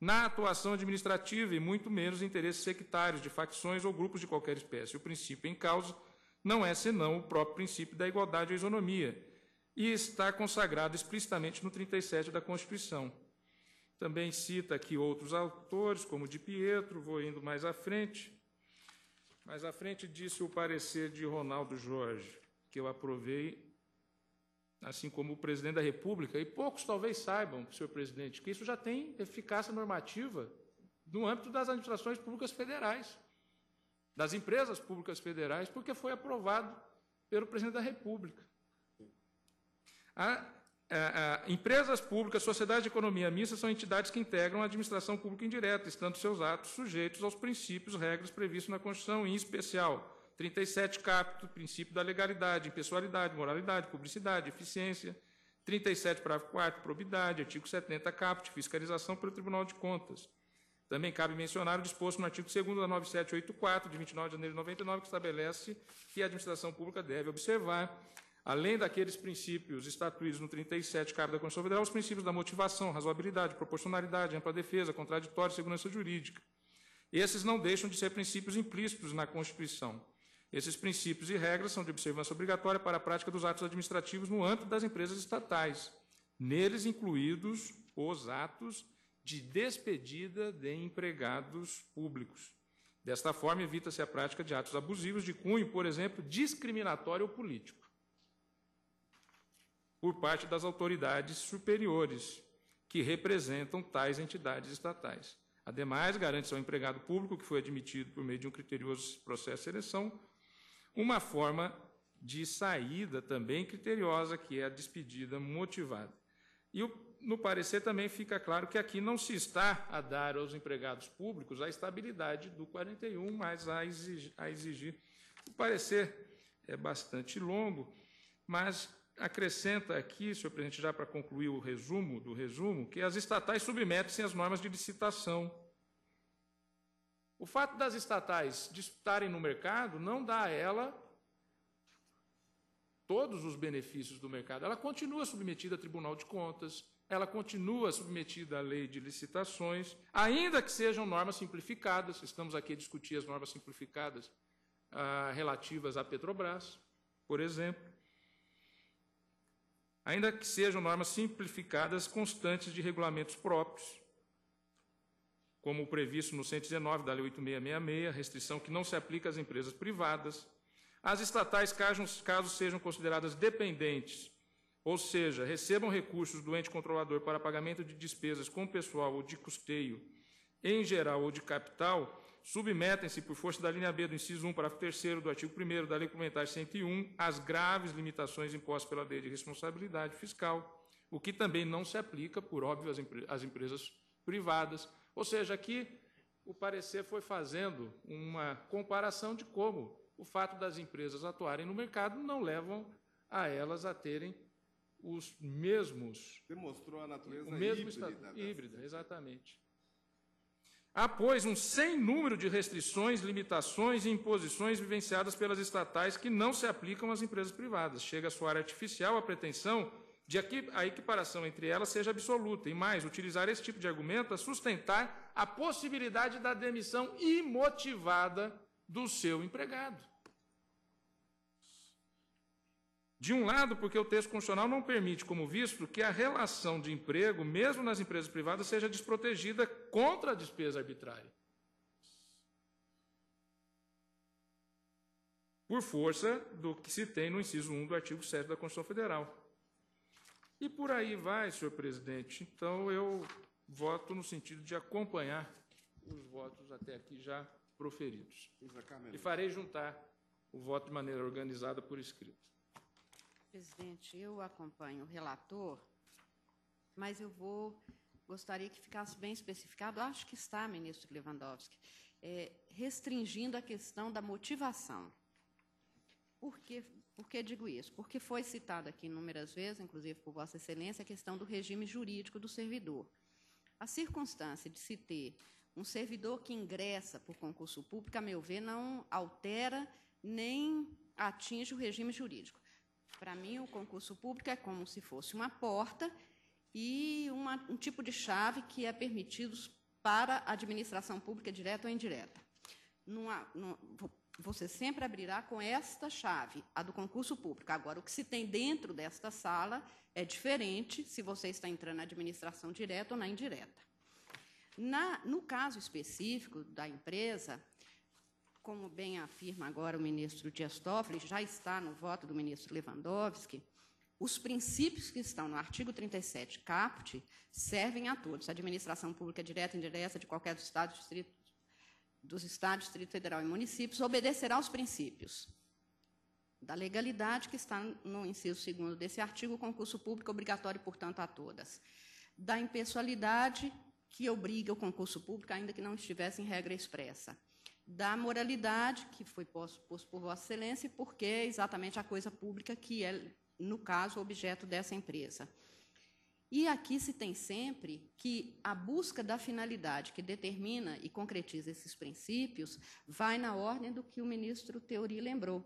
na atuação administrativa e muito menos interesses sectários de facções ou grupos de qualquer espécie. O princípio em causa não é senão o próprio princípio da igualdade ou isonomia e está consagrado explicitamente no 37 da Constituição. Também cita aqui outros autores, como de Pietro, vou indo mais à frente. Mais à frente disse o parecer de Ronaldo Jorge, que eu aprovei assim como o presidente da República, e poucos talvez saibam, senhor presidente, que isso já tem eficácia normativa no âmbito das administrações públicas federais, das empresas públicas federais, porque foi aprovado pelo presidente da República. A, a, a, empresas públicas, sociedade de economia mista são entidades que integram a administração pública indireta, estando seus atos sujeitos aos princípios, regras previstos na Constituição, em especial 37 capto, princípio da legalidade, impessoalidade, moralidade, publicidade, eficiência. 37, parágrafo 4 probidade. Artigo 70, caput, fiscalização pelo Tribunal de Contas. Também cabe mencionar o disposto no artigo 2 da 9784, de 29 de janeiro de 99, que estabelece que a administração pública deve observar, além daqueles princípios estatuídos no 37, cabe da Constituição Federal, os princípios da motivação, razoabilidade, proporcionalidade, ampla defesa, contraditório segurança jurídica. Esses não deixam de ser princípios implícitos na Constituição. Esses princípios e regras são de observância obrigatória para a prática dos atos administrativos no âmbito das empresas estatais, neles incluídos os atos de despedida de empregados públicos. Desta forma, evita-se a prática de atos abusivos de cunho, por exemplo, discriminatório ou político, por parte das autoridades superiores que representam tais entidades estatais. Ademais, garante-se ao empregado público que foi admitido por meio de um criterioso processo de seleção uma forma de saída também criteriosa, que é a despedida motivada. E no parecer também fica claro que aqui não se está a dar aos empregados públicos a estabilidade do 41, mas a exigir. A exigir. O parecer é bastante longo, mas acrescenta aqui, senhor presidente, já para concluir o resumo do resumo, que as estatais submetem-se às normas de licitação. O fato das estatais disputarem no mercado não dá a ela todos os benefícios do mercado. Ela continua submetida a Tribunal de Contas, ela continua submetida à lei de licitações, ainda que sejam normas simplificadas. Estamos aqui a discutir as normas simplificadas ah, relativas à Petrobras, por exemplo. Ainda que sejam normas simplificadas constantes de regulamentos próprios, como o previsto no 119 da Lei 8666, restrição que não se aplica às empresas privadas, as estatais, caso sejam consideradas dependentes, ou seja, recebam recursos do ente controlador para pagamento de despesas com pessoal ou de custeio, em geral ou de capital, submetem-se, por força da linha B do inciso 1, parágrafo 3 do artigo 1 da Lei Complementar 101, às graves limitações impostas pela Lei de Responsabilidade Fiscal, o que também não se aplica, por óbvio, às, empre às empresas privadas. Ou seja, aqui o parecer foi fazendo uma comparação de como o fato das empresas atuarem no mercado não levam a elas a terem os mesmos. Demonstrou a natureza o mesmo híbrida. Híbrida, exatamente. Há, pois, um sem número de restrições, limitações e imposições vivenciadas pelas estatais que não se aplicam às empresas privadas. Chega a soar artificial a pretensão de que a equiparação entre elas seja absoluta. E mais, utilizar esse tipo de argumento a sustentar a possibilidade da demissão imotivada do seu empregado. De um lado, porque o texto constitucional não permite, como visto, que a relação de emprego, mesmo nas empresas privadas, seja desprotegida contra a despesa arbitrária. Por força do que se tem no inciso 1 do artigo 7 da Constituição Federal. E por aí vai, senhor presidente. Então, eu voto no sentido de acompanhar os votos até aqui já proferidos. E farei juntar o voto de maneira organizada por escrito. Presidente, eu acompanho o relator, mas eu vou gostaria que ficasse bem especificado, acho que está, ministro Lewandowski, é, restringindo a questão da motivação. Por que, por que digo isso? Porque foi citada aqui inúmeras vezes, inclusive por Vossa Excelência, a questão do regime jurídico do servidor. A circunstância de se ter um servidor que ingressa por concurso público, a meu ver, não altera nem atinge o regime jurídico. Para mim, o concurso público é como se fosse uma porta e uma, um tipo de chave que é permitido para a administração pública direta ou indireta. Numa, numa, você sempre abrirá com esta chave, a do concurso público. Agora, o que se tem dentro desta sala é diferente se você está entrando na administração direta ou na indireta. Na, no caso específico da empresa, como bem afirma agora o ministro Dias Toffoli, já está no voto do ministro Lewandowski, os princípios que estão no artigo 37 caput servem a todos, a administração pública direta e indireta de qualquer dos estados, distrito, dos estados, Distrito Federal e municípios, obedecerá aos princípios da legalidade que está no inciso 2 desse artigo, concurso público obrigatório, portanto, a todas. Da impessoalidade, que obriga o concurso público, ainda que não estivesse em regra expressa. Da moralidade, que foi posto, posto por Vossa Excelência, porque é exatamente a coisa pública que é, no caso, objeto dessa empresa. E aqui se tem sempre que a busca da finalidade que determina e concretiza esses princípios vai na ordem do que o ministro Teori lembrou,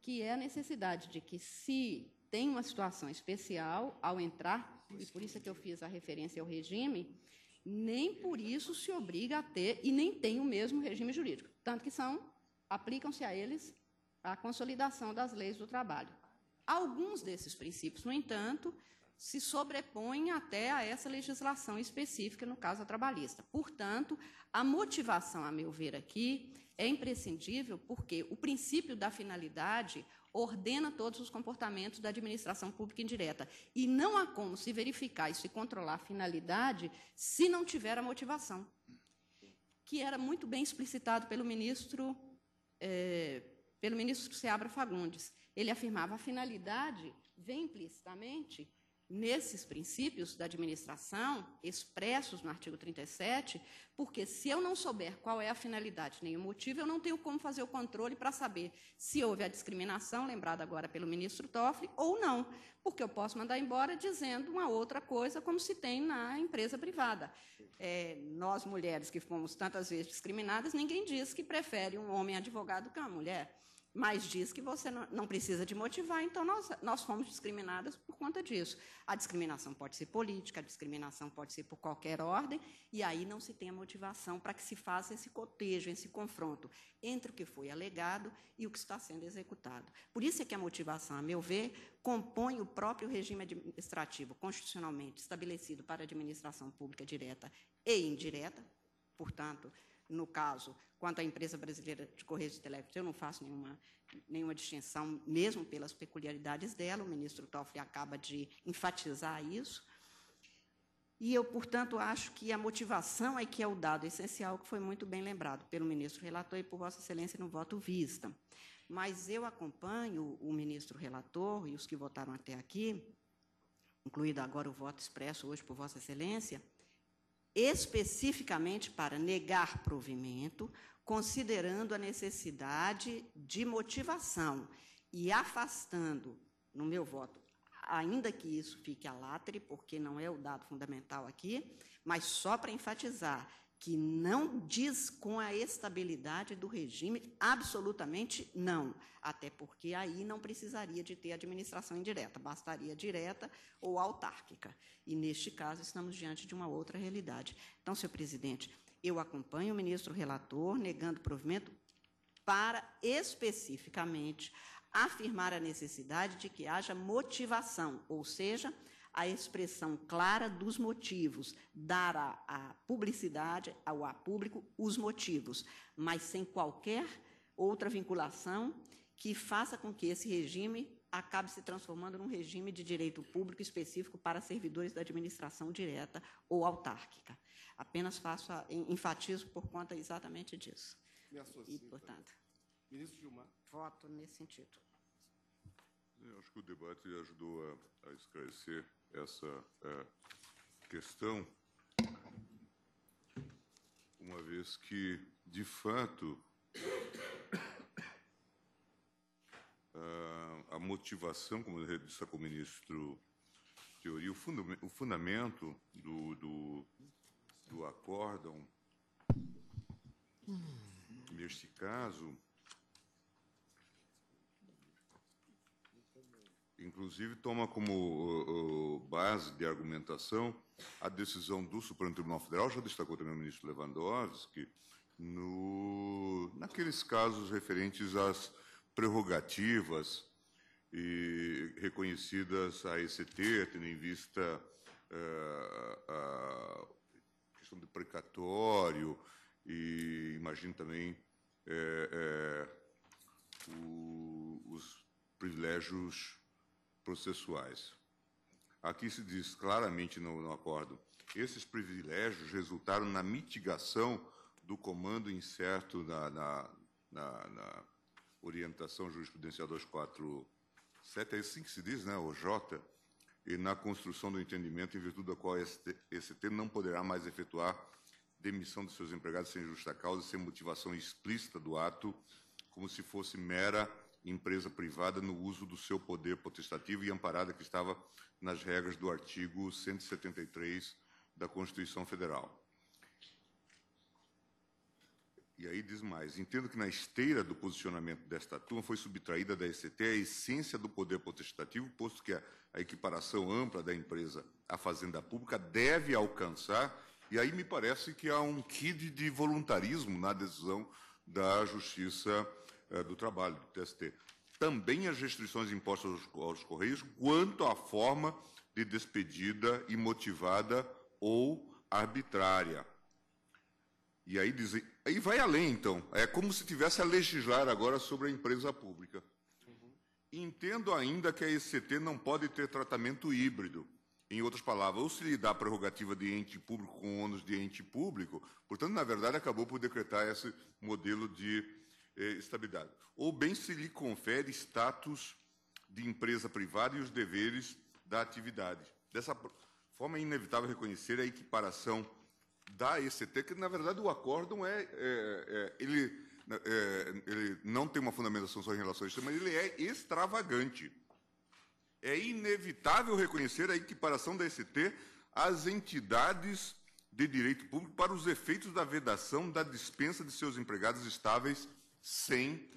que é a necessidade de que, se tem uma situação especial ao entrar, e por isso é que eu fiz a referência ao regime, nem por isso se obriga a ter e nem tem o mesmo regime jurídico, tanto que são aplicam-se a eles a consolidação das leis do trabalho. Alguns desses princípios, no entanto, se sobrepõem até a essa legislação específica, no caso a trabalhista. Portanto, a motivação, a meu ver aqui, é imprescindível porque o princípio da finalidade ordena todos os comportamentos da administração pública indireta. E não há como se verificar e se controlar a finalidade se não tiver a motivação, que era muito bem explicitado pelo ministro, é, pelo ministro Seabra Fagundes. Ele afirmava a finalidade vem implicitamente nesses princípios da administração, expressos no artigo 37, porque se eu não souber qual é a finalidade nem o motivo, eu não tenho como fazer o controle para saber se houve a discriminação, lembrada agora pelo ministro Toffoli, ou não, porque eu posso mandar embora dizendo uma outra coisa, como se tem na empresa privada. É, nós, mulheres que fomos tantas vezes discriminadas, ninguém diz que prefere um homem advogado que uma mulher mas diz que você não, precisa de motivar, então nós, nós fomos discriminadas por conta disso. A discriminação pode ser política, a discriminação pode ser por qualquer ordem, e aí não se tem a motivação para que se faça esse cotejo, esse confronto entre o que foi alegado e o que está sendo executado. Por isso é que a motivação, a meu ver, compõe o próprio regime administrativo constitucionalmente estabelecido para administração pública direta e indireta, portanto, no caso, quanto à empresa brasileira de Correios e Telégrafos, eu não faço nenhuma, nenhuma distinção, mesmo pelas peculiaridades dela, o ministro Toffoli acaba de enfatizar isso. E eu, portanto, acho que a motivação é que é o dado essencial, que foi muito bem lembrado pelo ministro relator e por Vossa Excelência no voto vista. Mas eu acompanho o ministro relator e os que votaram até aqui, incluído agora o voto expresso hoje por Vossa Excelência, especificamente para negar provimento, considerando a necessidade de motivação e afastando, no meu voto, ainda que isso fique a látere, porque não é o dado fundamental aqui, mas só para enfatizar que não diz com a estabilidade do regime, absolutamente não. Até porque aí não precisaria de ter administração indireta, bastaria direta ou autárquica. E, neste caso, estamos diante de uma outra realidade. Então, senhor presidente, eu acompanho o ministro relator negando provimento para especificamente afirmar a necessidade de que haja motivação, ou seja, a expressão clara dos motivos, dar à, publicidade, ao a público, os motivos, mas sem qualquer outra vinculação que faça com que esse regime acabe se transformando num regime de direito público específico para servidores da administração direta ou autárquica. Apenas faço a, enfatizo por conta exatamente disso. Me associo. E, portanto, Ministro Gilmar. Voto nesse sentido. Eu acho que o debate ajudou a, a esclarecer essa é, questão, uma vez que, de fato, a motivação, como destacou o ministro Teoria, o, o fundamento do, do, do acórdão, neste caso, inclusive toma como uh, base de argumentação a decisão do Supremo Tribunal Federal, já destacou também o ministro Lewandowski, no, naqueles casos referentes às prerrogativas e reconhecidas à ECT, tendo em vista uh, a questão do precatório e imagino também é, é, o, os privilégios processuais. Aqui se diz claramente no, no acordo: esses privilégios resultaram na mitigação do comando incerto na, na, na, na orientação jurisprudencial 247, é assim que se diz, né, o J, e na construção do entendimento em virtude da qual esse ST não poderá mais efetuar demissão de seus empregados sem justa causa, sem motivação explícita do ato, como se fosse mera empresa privada no uso do seu poder potestativo e amparada que estava nas regras do artigo 173 da Constituição Federal. E aí diz mais: entendo que na esteira do posicionamento desta turma foi subtraída da ECT a essência do poder potestativo, posto que a, a equiparação ampla da empresa à fazenda pública deve alcançar, e aí me parece que há um quid de voluntarismo na decisão da Justiça do Trabalho, do TST. Também as restrições impostas aos, aos Correios quanto à forma de despedida imotivada ou arbitrária. E aí, diz, aí vai além, então. É como se tivesse a legislar agora sobre a empresa pública. Uhum. Entendo ainda que a ECT não pode ter tratamento híbrido. Em outras palavras, ou se lhe dá a prerrogativa de ente público com ônus de ente público, portanto, na verdade, acabou por decretar esse modelo de estabilidade. Ou bem se lhe confere status de empresa privada e os deveres da atividade. dessa forma é inevitável reconhecer a equiparação da ECT, que na verdade o acórdão é, é, é ele, é, ele não tem uma fundamentação só em relação a isso, mas ele é extravagante. É inevitável reconhecer a equiparação da ECT às entidades de direito público para os efeitos da vedação da dispensa de seus empregados estáveis sem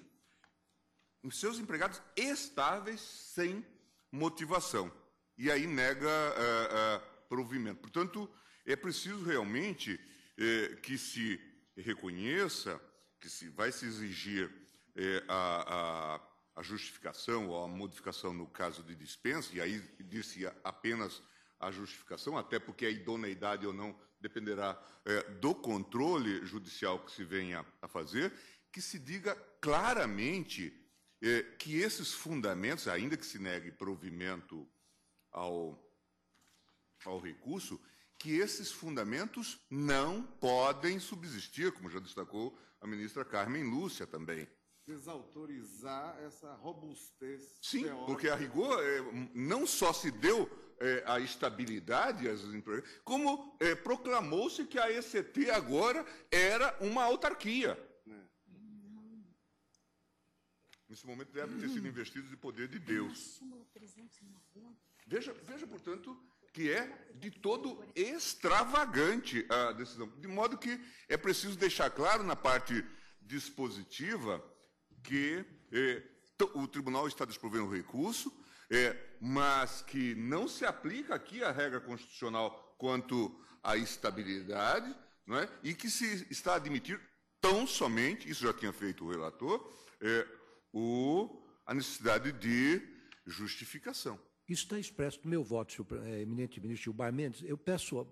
os seus empregados estáveis sem motivação. E aí nega uh, uh, provimento. Portanto, é preciso realmente uh, que se reconheça que se vai se exigir a, a, a, justificação ou a modificação no caso de dispensa, e aí disse apenas a justificação, até porque a idoneidade ou não dependerá do controle judicial que se venha a fazer, que se diga claramente é, que esses fundamentos, ainda que se negue provimento ao, ao recurso, que esses fundamentos não podem subsistir, como já destacou a ministra Carmen Lúcia também. Desautorizar essa robustez. Sim, teórica. porque a rigor é, não só se deu é, a estabilidade às empresas, como é, proclamou-se que a ECT agora era uma autarquia. Nesse momento deve ter sido investidos de poder de Deus. Veja, veja, portanto, que é de todo extravagante a decisão. De modo que é preciso deixar claro na parte dispositiva que é, o tribunal está desprovendo recurso, é, mas que não se aplica aqui a regra constitucional quanto à estabilidade, não é? e que se está a admitir tão somente, isso já tinha feito o relator, é, o, a necessidade de justificação. Isso está expresso no meu voto, senhor é, eminente ministro Gilmar Mendes. Eu peço uh,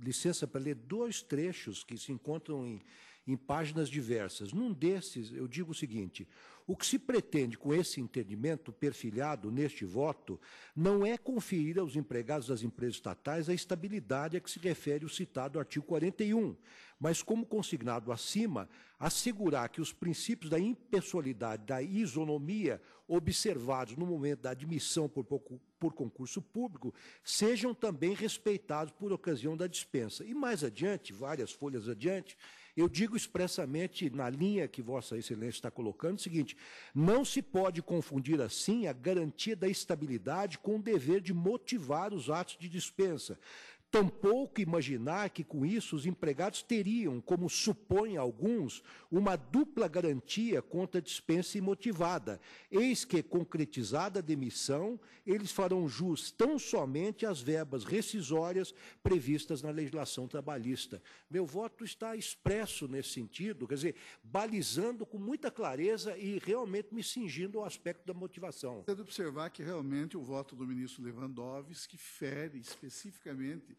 licença para ler dois trechos que se encontram em, em páginas diversas. Num desses, eu digo o seguinte: o que se pretende com esse entendimento perfilhado neste voto não é conferir aos empregados das empresas estatais a estabilidade a que se refere o citado artigo 41, mas, como consignado acima, assegurar que os princípios da impessoalidade, da isonomia observados no momento da admissão por, por concurso público sejam também respeitados por ocasião da dispensa. E mais adiante, várias folhas adiante, eu digo expressamente, na linha que Vossa Excelência está colocando, o seguinte: não se pode confundir assim a garantia da estabilidade com o dever de motivar os atos de dispensa. Tampouco imaginar que com isso os empregados teriam, como supõem alguns, uma dupla garantia contra dispensa imotivada. Eis que, concretizada a demissão, eles farão jus tão somente às verbas rescisórias previstas na legislação trabalhista. Meu voto está expresso nesse sentido, quer dizer, balizando com muita clareza e realmente me cingindo ao aspecto da motivação. Deve observar que realmente o voto do ministro Lewandowski fere especificamente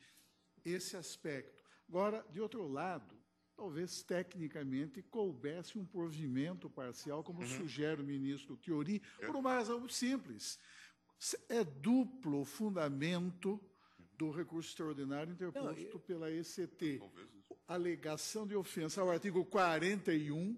esse aspecto. Agora, de outro lado, talvez tecnicamente coubesse um provimento parcial, como uhum. sugere o ministro Teori, por uma razão muito simples. É duplo o fundamento do recurso extraordinário interposto Não, pela ECT. Alegação de ofensa ao artigo 41,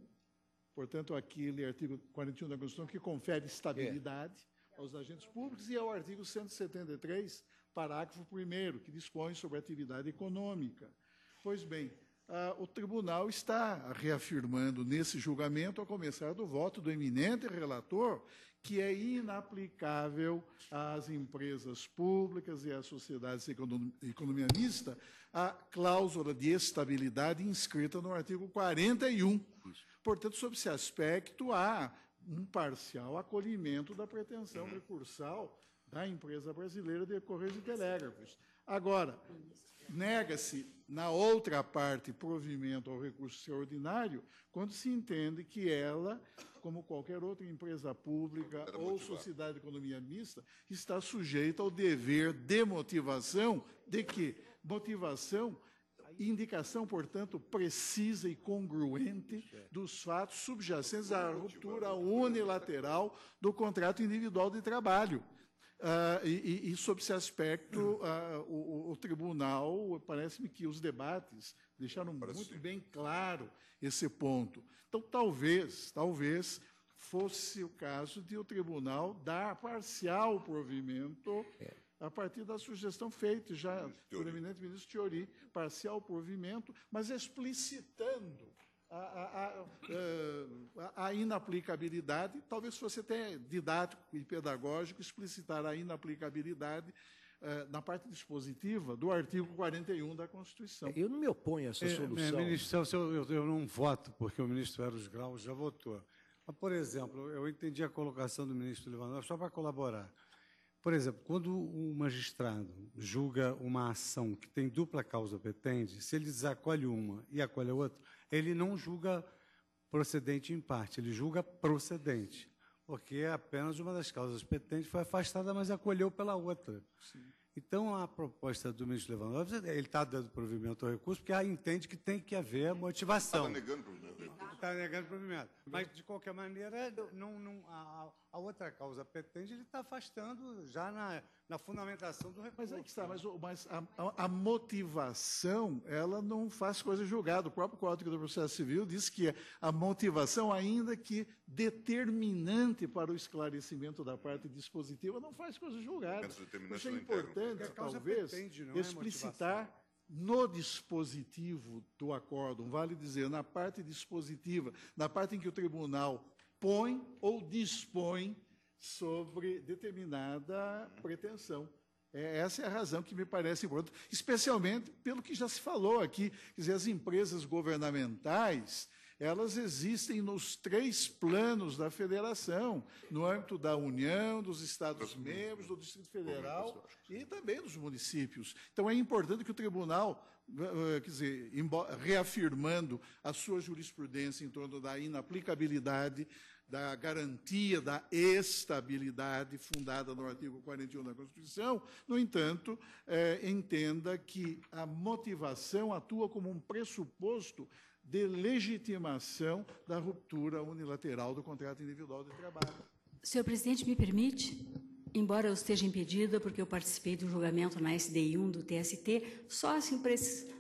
portanto, aquele artigo 41 da Constituição que confere estabilidade é. aos agentes públicos, e ao artigo 173 parágrafo 1 que dispõe sobre a atividade econômica. Pois bem, ah, o tribunal está reafirmando nesse julgamento, a começar do voto do eminente relator, que é inaplicável às empresas públicas e às sociedades de economia mista a cláusula de estabilidade inscrita no artigo 41. Portanto, sob esse aspecto, há um parcial acolhimento da pretensão recursal da empresa brasileira de Correios e Telégrafos. Agora, nega-se, na outra parte, provimento ao recurso extraordinário, quando se entende que ela, como qualquer outra empresa pública ou sociedade de economia mista, está sujeita ao dever de motivação de que motivação indicação, portanto, precisa e congruente dos fatos subjacentes à ruptura unilateral do contrato individual de trabalho. Uh, e, e, sob esse aspecto, uh, o, o, tribunal, parece-me que os debates deixaram Parece muito sim. bem claro esse ponto. Então, talvez, talvez fosse o caso de o tribunal dar parcial provimento é. a partir da sugestão feita já pelo eminente ministro Teori, parcial provimento, mas explicitando a, a, a, a, inaplicabilidade, talvez fosse até didático e pedagógico explicitar a inaplicabilidade eh, na parte dispositiva do artigo 41 da Constituição. Eu não me oponho a essa é, solução. É, ministro, eu, eu, eu, não voto, porque o ministro Eros Grau já votou. Mas, por exemplo, eu entendi a colocação do ministro Lewandowski, só para colaborar. Por exemplo, quando o magistrado julga uma ação que tem dupla causa petente, se ele desacolhe uma e acolhe a outra, ele não julga procedente em parte, ele julga procedente, porque apenas uma das causas petentes foi afastada, mas acolheu pela outra. Sim. Então, a proposta do ministro Lewandowski, ele está dando provimento ao recurso, porque entende que tem que haver motivação. Está negando provimento Está negando provimento. Mas, de qualquer maneira, não, não, a, a outra causa petente, ele está afastando já na, na fundamentação do recurso. Mas é que está, mas, mas a, a, a, motivação, ela não faz coisa julgada. O próprio Código do Processo Civil diz que a motivação, ainda que determinante para o esclarecimento da parte dispositiva, não faz coisa julgada. Isso é importante, talvez, é explicitar no dispositivo do acórdão, vale dizer, na parte dispositiva, na parte em que o tribunal põe ou dispõe sobre determinada pretensão. É, essa é a razão que me parece importante, especialmente pelo que já se falou aqui. Quer dizer, as empresas governamentais, elas existem nos três planos da federação, no âmbito da União, dos Estados-membros, do Distrito Federal e também dos municípios. Então, é importante que o tribunal, eh, eh, quer dizer, reafirmando a sua jurisprudência em torno da inaplicabilidade da garantia da estabilidade fundada no artigo 41 da Constituição, no entanto, é, entenda que a motivação atua como um pressuposto de legitimação da ruptura unilateral do contrato individual de trabalho. Senhor presidente, me permite? Embora eu esteja impedida, porque eu participei do julgamento na SDI1 do TST, só assim,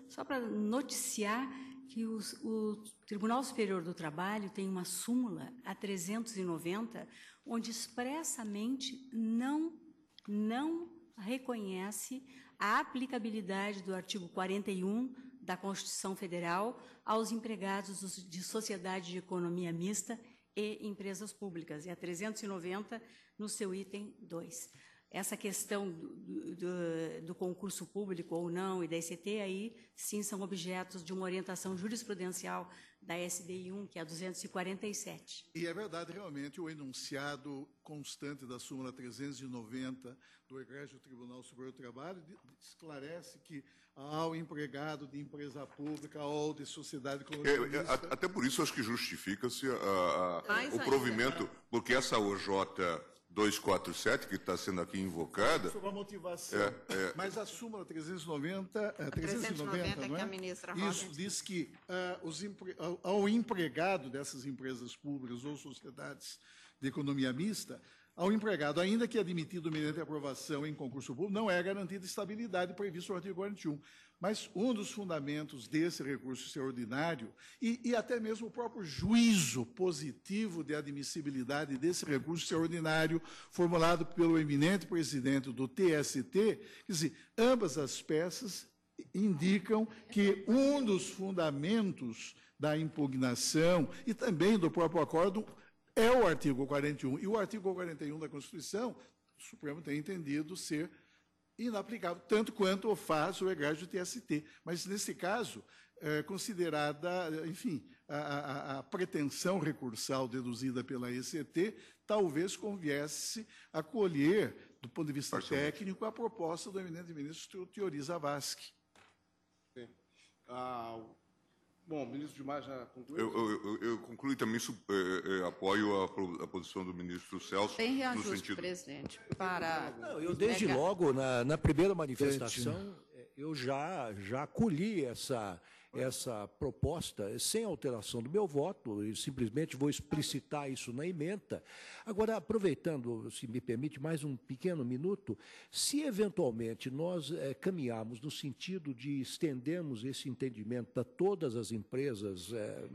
só para noticiar que o, Tribunal Superior do Trabalho tem uma súmula a 390, onde expressamente não, não reconhece a aplicabilidade do artigo 41 da Constituição Federal aos empregados de sociedade de economia mista e empresas públicas, e a 390 no seu item 2 essa questão do, do, do, concurso público ou não e da ICT, aí sim são objetos de uma orientação jurisprudencial da SDI 1, que é a 247. E é verdade, realmente, o enunciado constante da súmula 390 do Egrégio Tribunal Superior do Trabalho esclarece que ao empregado de empresa pública ou de sociedade colonialista... É, é, até por isso, acho que justifica-se o provimento, porque essa OJ 247, que está sendo aqui invocada. Sobre a motivação. É, é, Mas a súmula 390, é, 390, 390 não é? Que a ministra Isso diz que uh, os, ao empregado dessas empresas públicas ou sociedades de economia mista, ao empregado, ainda que admitido mediante aprovação em concurso público, não é garantida estabilidade previsto no artigo 41. Mas um dos fundamentos desse recurso extraordinário, e, e, até mesmo o próprio juízo positivo de admissibilidade desse recurso extraordinário, formulado pelo eminente presidente do TST, quer dizer, ambas as peças indicam que um dos fundamentos da impugnação e também do próprio acordo é o artigo 41. E o artigo 41 da Constituição, o Supremo tem entendido ser inaplicável, tanto quanto o faz o egrégio TST. Mas, nesse caso, é considerada, enfim, a, a, a, pretensão recursal deduzida pela ECT, talvez conviesse acolher, do ponto de vista técnico, a proposta do eminente ministro Teori Zavascki. Ah, bom, o ministro Gilmar já concluiu? Eu, eu, eu, eu concluí também, isso, é, é, apoio a, a, posição do ministro Celso. Tem reajuste, no sentido... presidente, para... Não, eu, desde logo, na, na primeira manifestação, eu já, já acolhi essa essa proposta sem alteração do meu voto, e simplesmente vou explicitar isso na emenda. Agora, aproveitando, se me permite, mais um pequeno minuto, se eventualmente nós é, caminharmos no sentido de estendermos esse entendimento a todas as empresas é,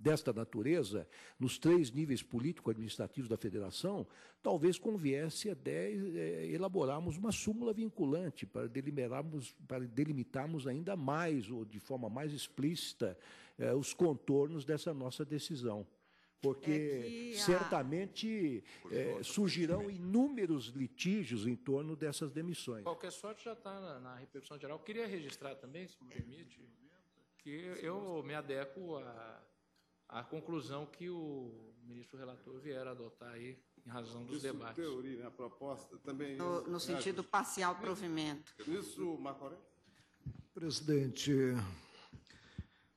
desta natureza, nos três níveis político-administrativos da federação, talvez conviesse até elaborarmos uma súmula vinculante para delimitarmos, para delimitarmos ainda mais, ou de forma mais explícita, é, os contornos dessa nossa decisão porque é a... certamente é, surgirão inúmeros litígios em torno dessas demissões. Qualquer sorte já está na, na, repercussão geral. Eu queria registrar também, se me permite, que eu me adequo à, à conclusão que o ministro relator vier a adotar aí em razão dos Isso, debates. teoria, né, a proposta também... No, no sentido parcial provimento. Isso, Macoré? Presidente,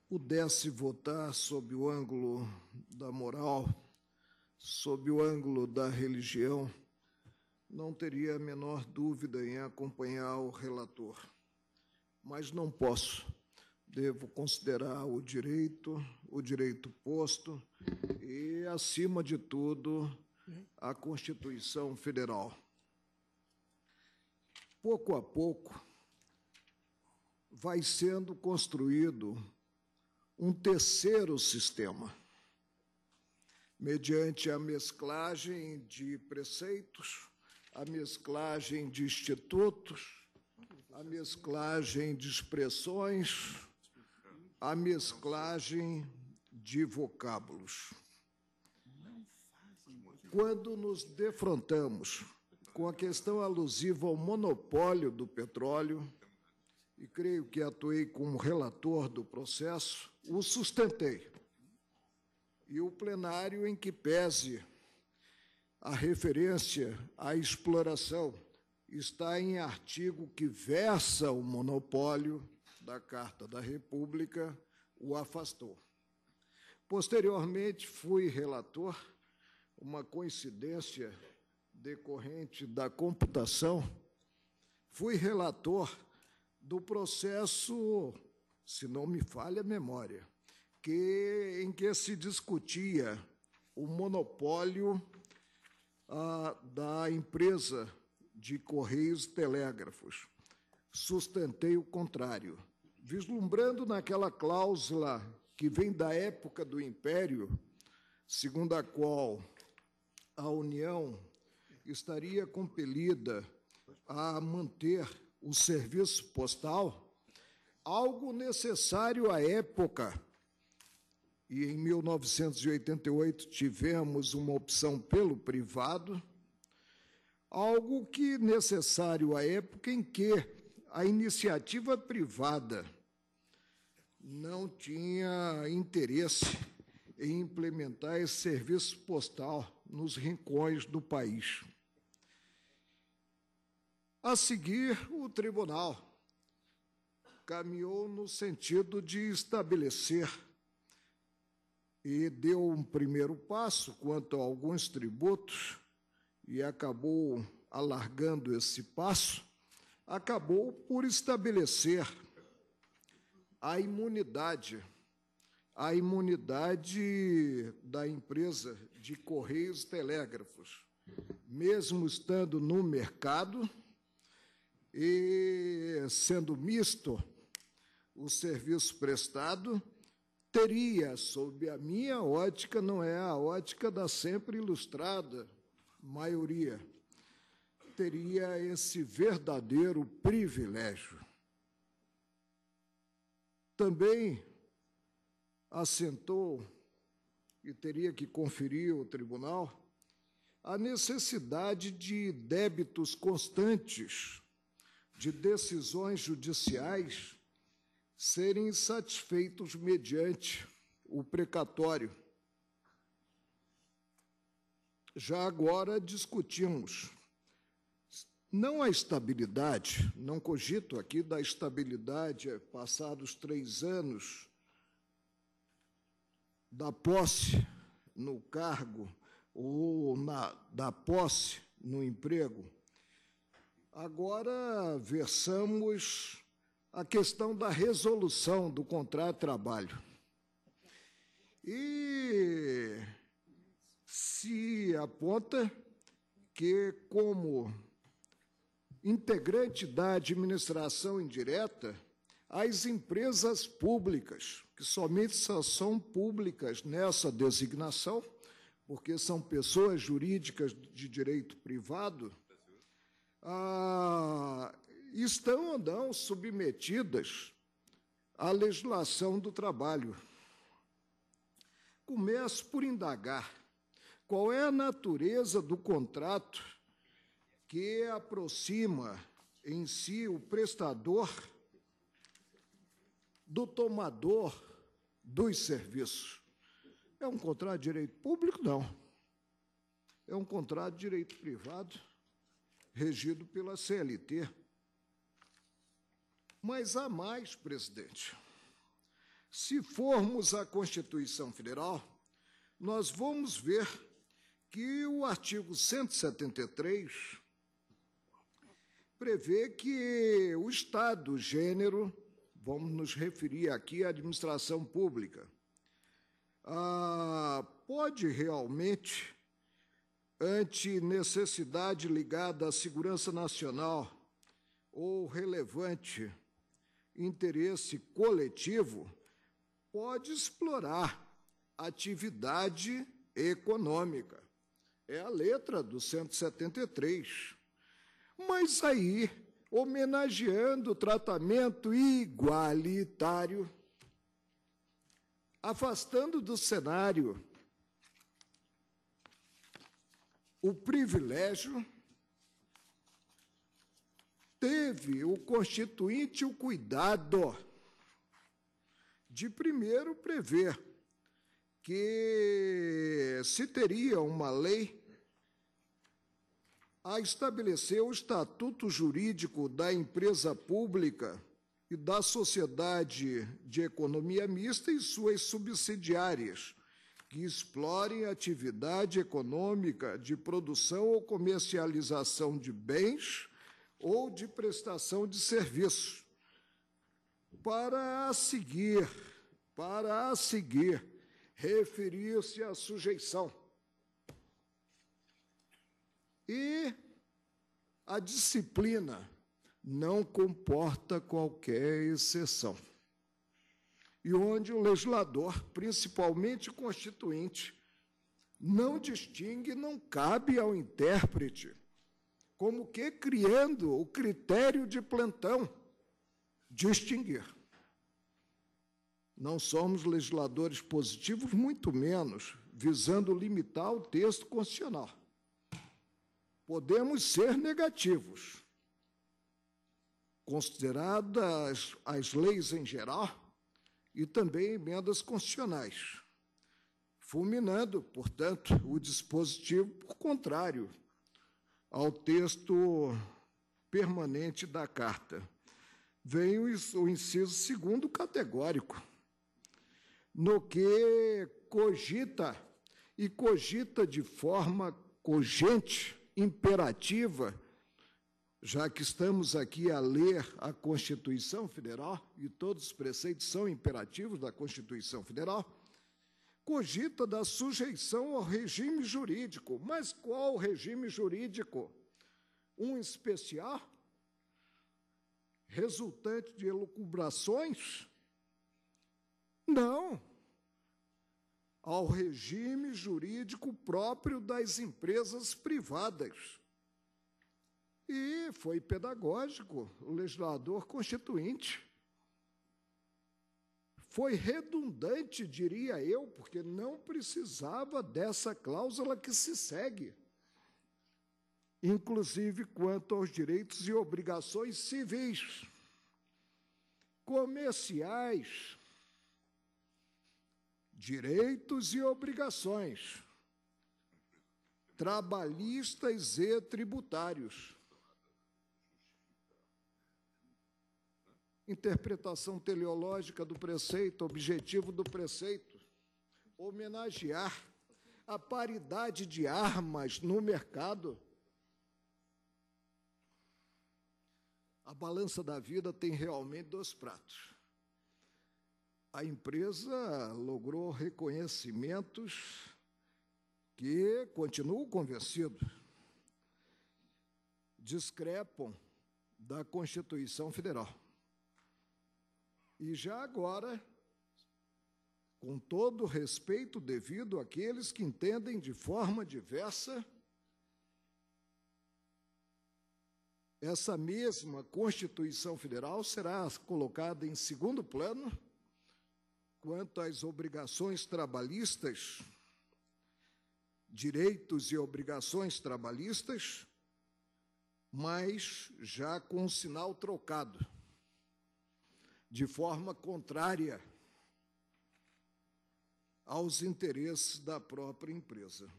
pudesse votar sob o ângulo da moral, sob o ângulo da religião, não teria a menor dúvida em acompanhar o relator. Mas não posso. Devo considerar o direito, o direito posto e, acima de tudo, a Constituição Federal. Pouco a pouco, vai sendo construído um terceiro sistema, mediante a mesclagem de preceitos, a mesclagem de institutos, a mesclagem de expressões, a mesclagem de vocábulos. Quando nos defrontamos com a questão alusiva ao monopólio do petróleo, e creio que atuei como relator do processo, o sustentei. E o plenário em que pese a referência à exploração está em artigo que versa o monopólio da Carta da República, o afastou. Posteriormente, fui relator, uma coincidência decorrente da computação, fui relator do processo se não me falha a memória, que, em que se discutia o monopólio ah, da empresa de Correios Telégrafos. Sustentei o contrário, vislumbrando naquela cláusula que vem da época do Império, segundo a qual a União estaria compelida a manter o serviço postal algo necessário à época. E em 1988 tivemos uma opção pelo privado, algo que necessário à época em que a iniciativa privada não tinha interesse em implementar esse serviço postal nos rincões do país. A seguir, o tribunal caminhou no sentido de estabelecer e deu um primeiro passo quanto a alguns tributos e acabou alargando esse passo, acabou por estabelecer a imunidade, a imunidade da empresa de Correios Telégrafos, mesmo estando no mercado e sendo misto o serviço prestado teria, sob a minha ótica, não é a ótica da sempre ilustrada maioria, teria esse verdadeiro privilégio. Também assentou, e teria que conferir o tribunal, a necessidade de débitos constantes de decisões judiciais serem satisfeitos mediante o precatório. Já agora discutimos não a estabilidade, não cogito aqui da estabilidade é, passados três anos da posse no cargo ou na, da posse no emprego. Agora versamos a questão da resolução do contrato de trabalho. E se aponta que, como integrante da administração indireta, as empresas públicas, que somente são públicas nessa designação, porque são pessoas jurídicas de direito privado, ah, estão ou não submetidas à legislação do trabalho. Começo por indagar qual é a natureza do contrato que aproxima em si o prestador do tomador dos serviços. É um contrato de direito público? Não. É um contrato de direito privado, regido pela CLT. Mas há mais, presidente. Se formos à Constituição Federal, nós vamos ver que o artigo 173 prevê que o Estado gênero, vamos nos referir aqui à administração pública, ah, pode realmente, ante necessidade ligada à segurança nacional ou relevante interesse coletivo, pode explorar atividade econômica. É a letra do 173 mas aí, homenageando o tratamento igualitário, afastando do cenário o privilégio, teve o Constituinte o cuidado de primeiro prever que se teria uma lei a estabelecer o estatuto jurídico da empresa pública e da sociedade de economia mista e suas subsidiárias, que explorem atividade econômica de produção ou comercialização de bens ou de prestação de serviços. Para a seguir, para a seguir, referir-se à sujeição e a disciplina não comporta qualquer exceção. E onde o legislador, principalmente o constituinte, não distingue, não cabe ao intérprete, como que criando o critério de plantão, distinguir. Não somos legisladores positivos, muito menos visando limitar o texto constitucional podemos ser negativos, consideradas as leis em geral e também emendas constitucionais, fulminando, portanto, o dispositivo por contrário ao texto permanente da Carta. Vem o inciso segundo categórico, no que cogita e cogita de forma cogente imperativa, já que estamos aqui a ler a Constituição Federal, e todos os preceitos são imperativos da Constituição Federal, cogita da sujeição ao regime jurídico. Mas qual regime jurídico? Um especial? Resultante de elucubrações? Não ao regime jurídico próprio das empresas privadas. E foi pedagógico o legislador constituinte. Foi redundante, diria eu, porque não precisava dessa cláusula que se segue, inclusive quanto aos direitos e obrigações civis, comerciais, direitos e obrigações, trabalhistas e tributários. Interpretação teleológica do preceito, objetivo do preceito, homenagear a paridade de armas no mercado. A balança da vida tem realmente dois pratos a empresa logrou reconhecimentos que, continuo convencido, discrepam da Constituição Federal. E já agora, com todo respeito devido àqueles que entendem de forma diversa, essa mesma Constituição Federal será colocada em segundo plano quanto às obrigações trabalhistas, direitos e obrigações trabalhistas, mas já com um sinal trocado, de forma contrária aos interesses da própria empresa.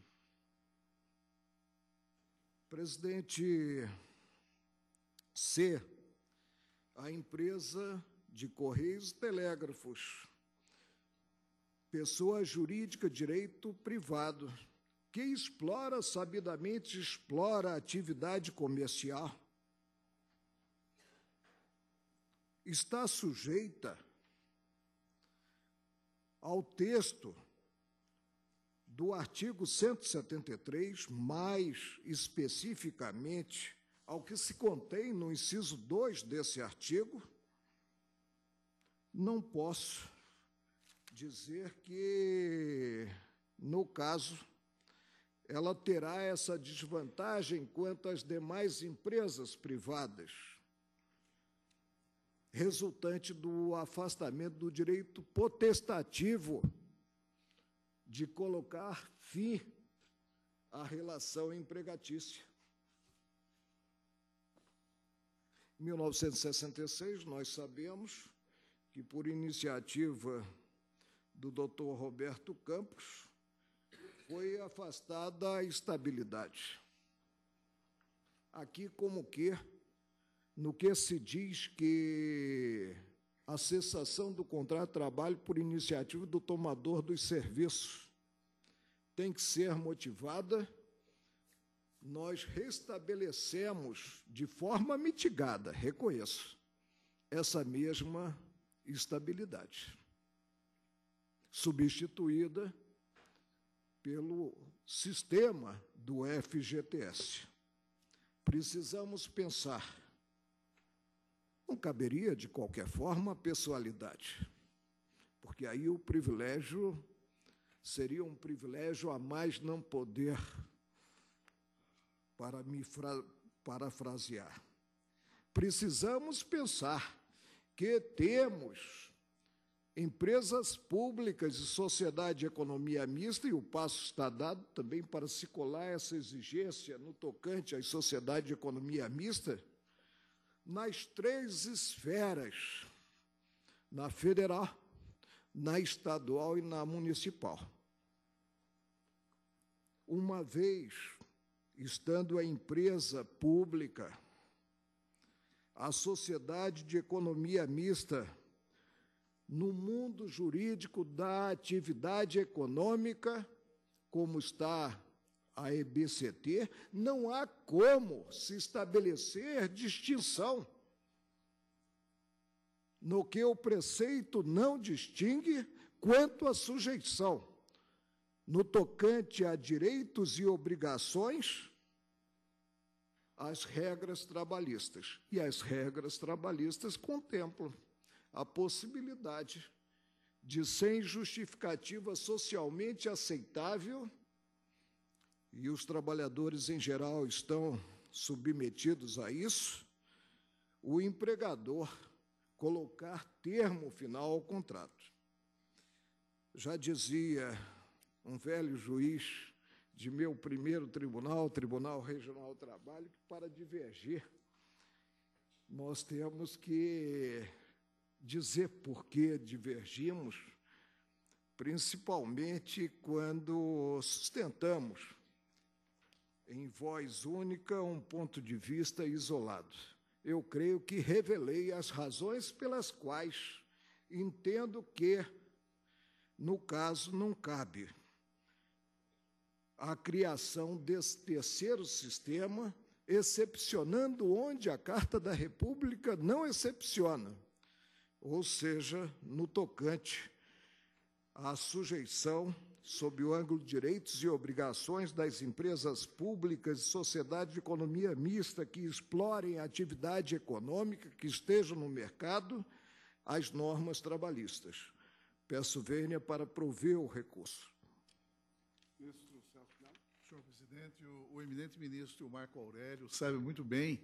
Presidente C, a empresa de Correios e Telégrafos, pessoa jurídica, direito privado, que explora, sabidamente explora a atividade comercial, está sujeita ao texto do artigo 173, mais especificamente ao que se contém no inciso 2 desse artigo, não posso dizer que, no caso, ela terá essa desvantagem quanto às demais empresas privadas, resultante do afastamento do direito potestativo de colocar fim à relação empregatícia. Em 1966, nós sabemos que, por iniciativa do doutor Roberto Campos, foi afastada a estabilidade. Aqui, como que, no que se diz que a cessação do contrato de trabalho por iniciativa do tomador dos serviços tem que ser motivada, nós restabelecemos de forma mitigada, reconheço, essa mesma estabilidade substituída pelo sistema do FGTS. Precisamos pensar. Não caberia, de qualquer forma, a pessoalidade, porque aí o privilégio seria um privilégio a mais não poder, para me parafrasear. Precisamos pensar que temos empresas públicas e sociedade de economia mista, e o passo está dado também para se colar essa exigência no tocante às sociedades de economia mista, nas três esferas, na federal, na estadual e na municipal. Uma vez estando a empresa pública, a sociedade de economia mista, no mundo jurídico da atividade econômica, como está a EBCT, não há como se estabelecer distinção. No que o preceito não distingue quanto à sujeição, no tocante a direitos e obrigações, as regras trabalhistas. E as regras trabalhistas contemplam a possibilidade de, sem justificativa socialmente aceitável, e os trabalhadores em geral estão submetidos a isso, o empregador colocar termo final ao contrato. Já dizia um velho juiz de meu primeiro tribunal, Tribunal Regional do Trabalho, que para divergir, nós temos que dizer por que divergimos, principalmente quando sustentamos em voz única um ponto de vista isolado. Eu creio que revelei as razões pelas quais entendo que, no caso, não cabe a criação desse terceiro sistema, excepcionando onde a Carta da República não excepciona ou seja, no tocante à sujeição sob o ângulo de direitos e obrigações das empresas públicas e sociedade de economia mista que explorem a atividade econômica, que estejam no mercado, às normas trabalhistas. Peço vênia para prover o recurso. Ministro Celso Senhor presidente, o, o eminente ministro Marco Aurélio sabe muito bem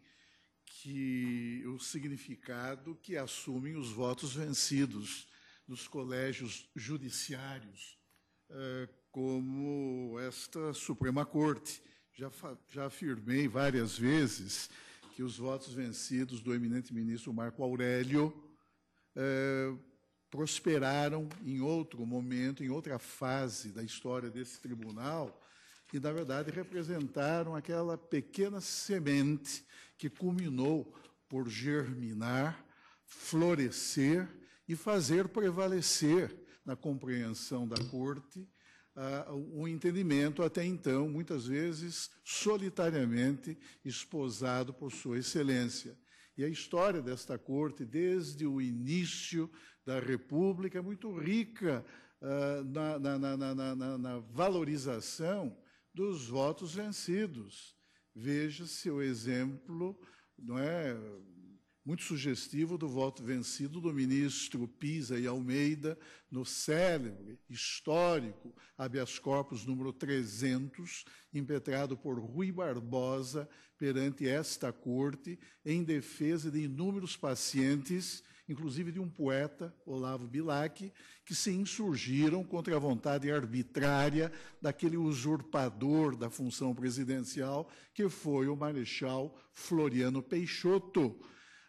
que o significado que assumem os votos vencidos nos colégios judiciários, eh, como esta Suprema Corte. Já, já afirmei várias vezes que os votos vencidos do eminente ministro Marco Aurélio eh, prosperaram em outro momento, em outra fase da história desse tribunal, e, na verdade, representaram aquela pequena semente que culminou por germinar, florescer e fazer prevalecer na compreensão da corte uh, um entendimento até então, muitas vezes solitariamente esposado por Sua Excelência. E a história desta corte, desde o início da República, é muito rica uh, na, na, na, na valorização dos votos vencidos. Veja-se o exemplo, não é, muito sugestivo do voto vencido do ministro Pisa e Almeida no célebre, histórico, habeas corpus número 300, impetrado por Rui Barbosa perante esta corte em defesa de inúmeros pacientes inclusive de um poeta, Olavo Bilac, que se insurgiram contra a vontade arbitrária daquele usurpador da função presidencial, que foi o Marechal Floriano Peixoto.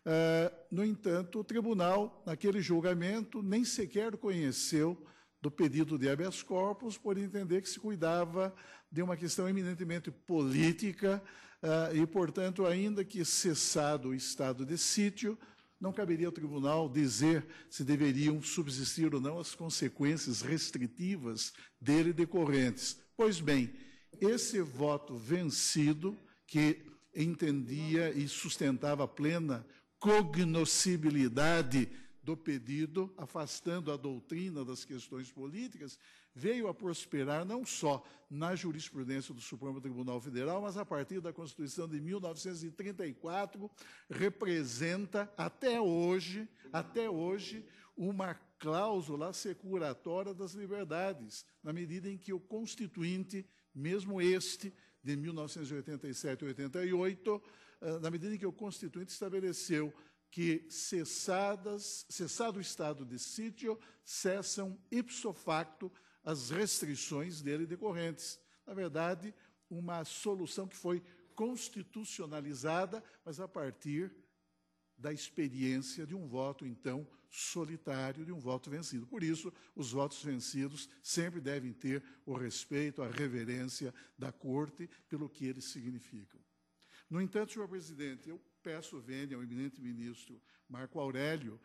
Uh, no entanto, o tribunal, naquele julgamento, nem sequer conheceu do pedido de habeas corpus, por entender que se cuidava de uma questão eminentemente política uh, e, portanto, ainda que cessado o estado de sítio, não caberia ao tribunal dizer se deveriam subsistir ou não as consequências restritivas dele decorrentes. Pois bem, esse voto vencido, que entendia e sustentava plena cognoscibilidade do pedido, afastando a doutrina das questões políticas, veio a prosperar não só na jurisprudência do Supremo Tribunal Federal, mas a partir da Constituição de 1934 representa até hoje, até hoje, uma cláusula assecuratória das liberdades, na medida em que o constituinte, mesmo este de 1987 e 88, eh, na medida em que o constituinte estabeleceu que cessadas, cessado o estado de sítio, cessam ipso facto as restrições dele decorrentes. Na verdade, uma solução que foi constitucionalizada, mas a partir da experiência de um voto, então, solitário, de um voto vencido. Por isso, os votos vencidos sempre devem ter o respeito, a reverência da Corte pelo que eles significam. No entanto, senhor presidente, eu peço vênia ao eminente ministro Marco Aurélio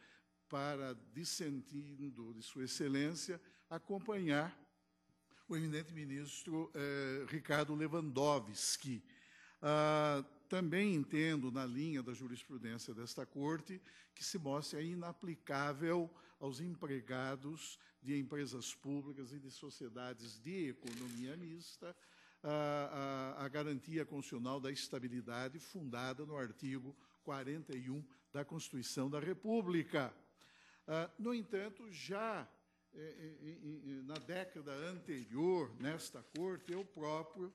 para, dissentindo de sua excelência, acompanhar o eminente ministro eh, Ricardo Lewandowski. Ah, também entendo, na linha da jurisprudência desta Corte, que se mostre inaplicável aos empregados de empresas públicas e de sociedades de economia mista a, a, a garantia constitucional da estabilidade fundada no artigo 41 da Constituição da República. Ah, no entanto, já na década anterior, nesta corte, eu próprio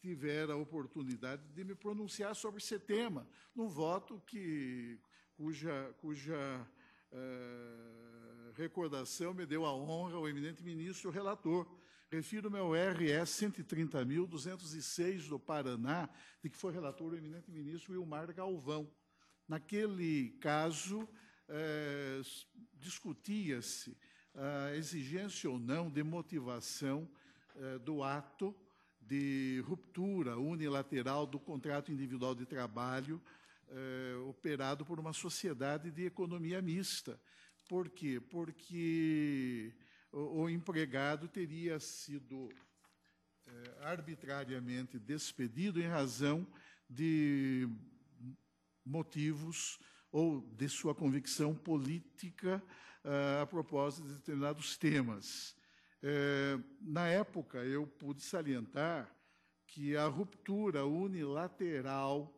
tivera a oportunidade de me pronunciar sobre esse tema, num voto que, cuja, cuja uh, recordação me deu a honra o eminente ministro relator. Refiro-me ao RS 130.206 do Paraná, de que foi relator o eminente ministro Wilmar Galvão. Naquele caso, discutia-se a exigência ou não de motivação eh, do ato de ruptura unilateral do contrato individual de trabalho eh, operado por uma sociedade de economia mista. Por quê? Porque o, empregado teria sido eh, arbitrariamente despedido em razão de motivos ou de sua convicção política a propósito de determinados temas. Uh, na época, eu pude salientar que a ruptura unilateral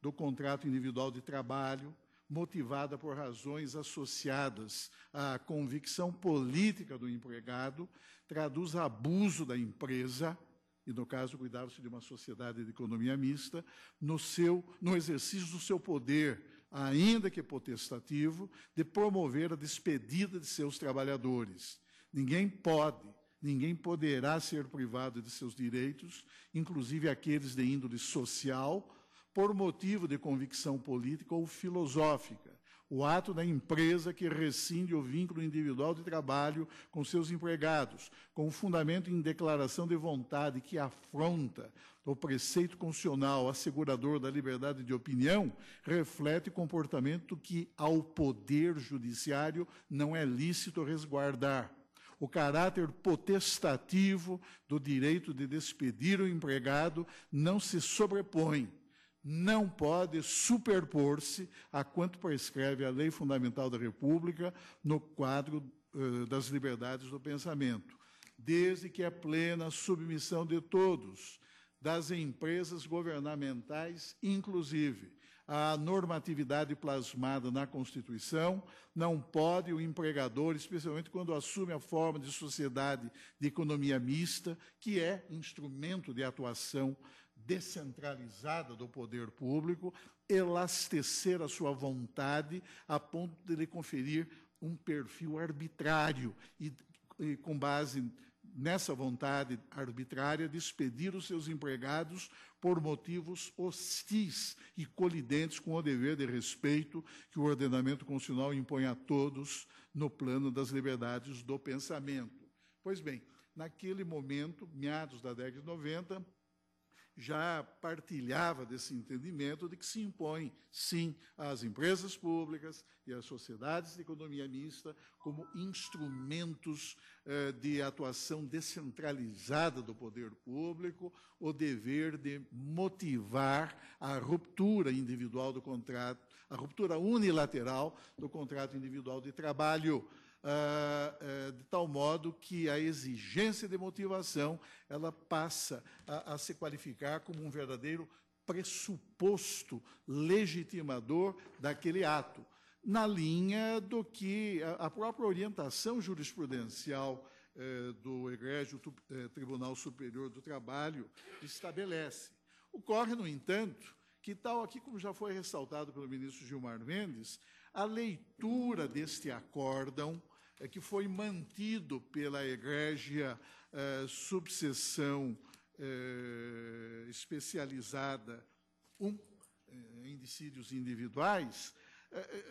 do contrato individual de trabalho motivada por razões associadas à convicção política do empregado, traduz abuso da empresa, e no caso cuidava-se de uma sociedade de economia mista, no, seu, no exercício do seu poder, ainda que potestativo, de promover a despedida de seus trabalhadores. Ninguém pode, ninguém poderá ser privado de seus direitos, inclusive aqueles de índole social, por motivo de convicção política ou filosófica. O ato da empresa que rescinde o vínculo individual de trabalho com seus empregados, com fundamento em declaração de vontade que afronta o preceito constitucional assegurador da liberdade de opinião, reflete comportamento que ao poder judiciário não é lícito resguardar. O caráter potestativo do direito de despedir o empregado não se sobrepõe não pode superpor-se a quanto prescreve a Lei Fundamental da República no quadro uh, das liberdades do pensamento, desde que a plena submissão de todos, das empresas governamentais, inclusive, à normatividade plasmada na Constituição, não pode o empregador, especialmente quando assume a forma de sociedade de economia mista, que é instrumento de atuação descentralizada do poder público, elastecer a sua vontade a ponto de lhe conferir um perfil arbitrário e, e com base nessa vontade arbitrária, despedir os seus empregados por motivos hostis e colidentes com o dever de respeito que o ordenamento constitucional impõe a todos no plano das liberdades do pensamento. Pois bem, naquele momento, meados da década de 90, já partilhava desse entendimento de que se impõe, sim, às empresas públicas e às sociedades de economia mista como instrumentos eh, de atuação descentralizada do poder público o dever de motivar a ruptura individual do contrato, a ruptura unilateral do contrato individual de trabalho de tal modo que a exigência de motivação ela passa a, a se qualificar como um verdadeiro pressuposto legitimador daquele ato, na linha do que a, própria orientação jurisprudencial eh, do Egrégio eh, Tribunal Superior do Trabalho estabelece. Ocorre, no entanto, que tal aqui, como já foi ressaltado pelo ministro Gilmar Mendes, a leitura deste acórdão que foi mantido pela egrégia eh, subseção eh, especializada um, eh, em dissídios individuais,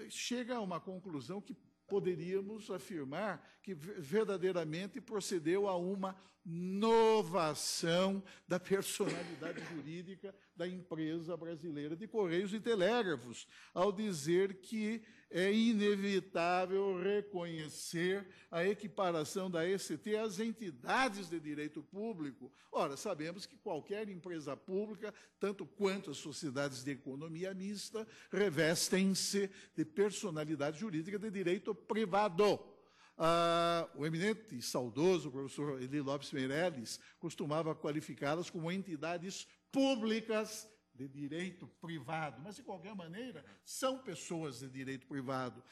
chega a uma conclusão que poderíamos afirmar que verdadeiramente procedeu a uma novação da personalidade jurídica da empresa brasileira de Correios e Telégrafos, ao dizer que é inevitável reconhecer a equiparação da ECT às entidades de direito público. Ora, sabemos que qualquer empresa pública, tanto quanto as sociedades de economia mista, revestem-se de personalidade jurídica de direito privado. Ah, o eminente e saudoso professor Eli Lopes Meirelles costumava qualificá-las como entidades públicas de direito privado, mas de qualquer maneira são pessoas de direito privado.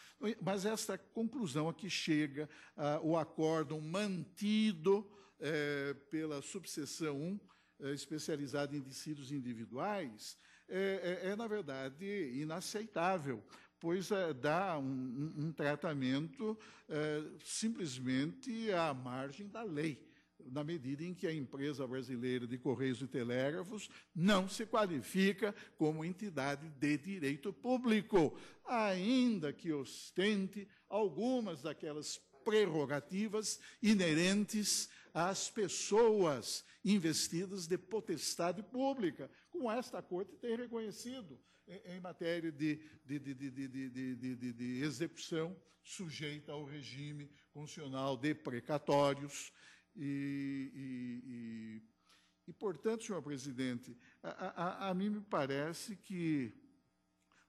Mas esta conclusão a que chega ah, o acórdão mantido eh, pela subseção 1, eh, especializada em dissídios individuais, é, é, é, na verdade inaceitável, pois é, dá um, um tratamento é, simplesmente à margem da lei na medida em que a empresa brasileira de Correios e Telégrafos não se qualifica como entidade de direito público, ainda que ostente algumas daquelas prerrogativas inerentes às pessoas investidas de potestade pública, como esta Corte tem reconhecido em matéria de, de, de, de, execução sujeita ao regime constitucional de precatórios, e, e, e, e, portanto, senhor presidente, a, a, a, mim me parece que,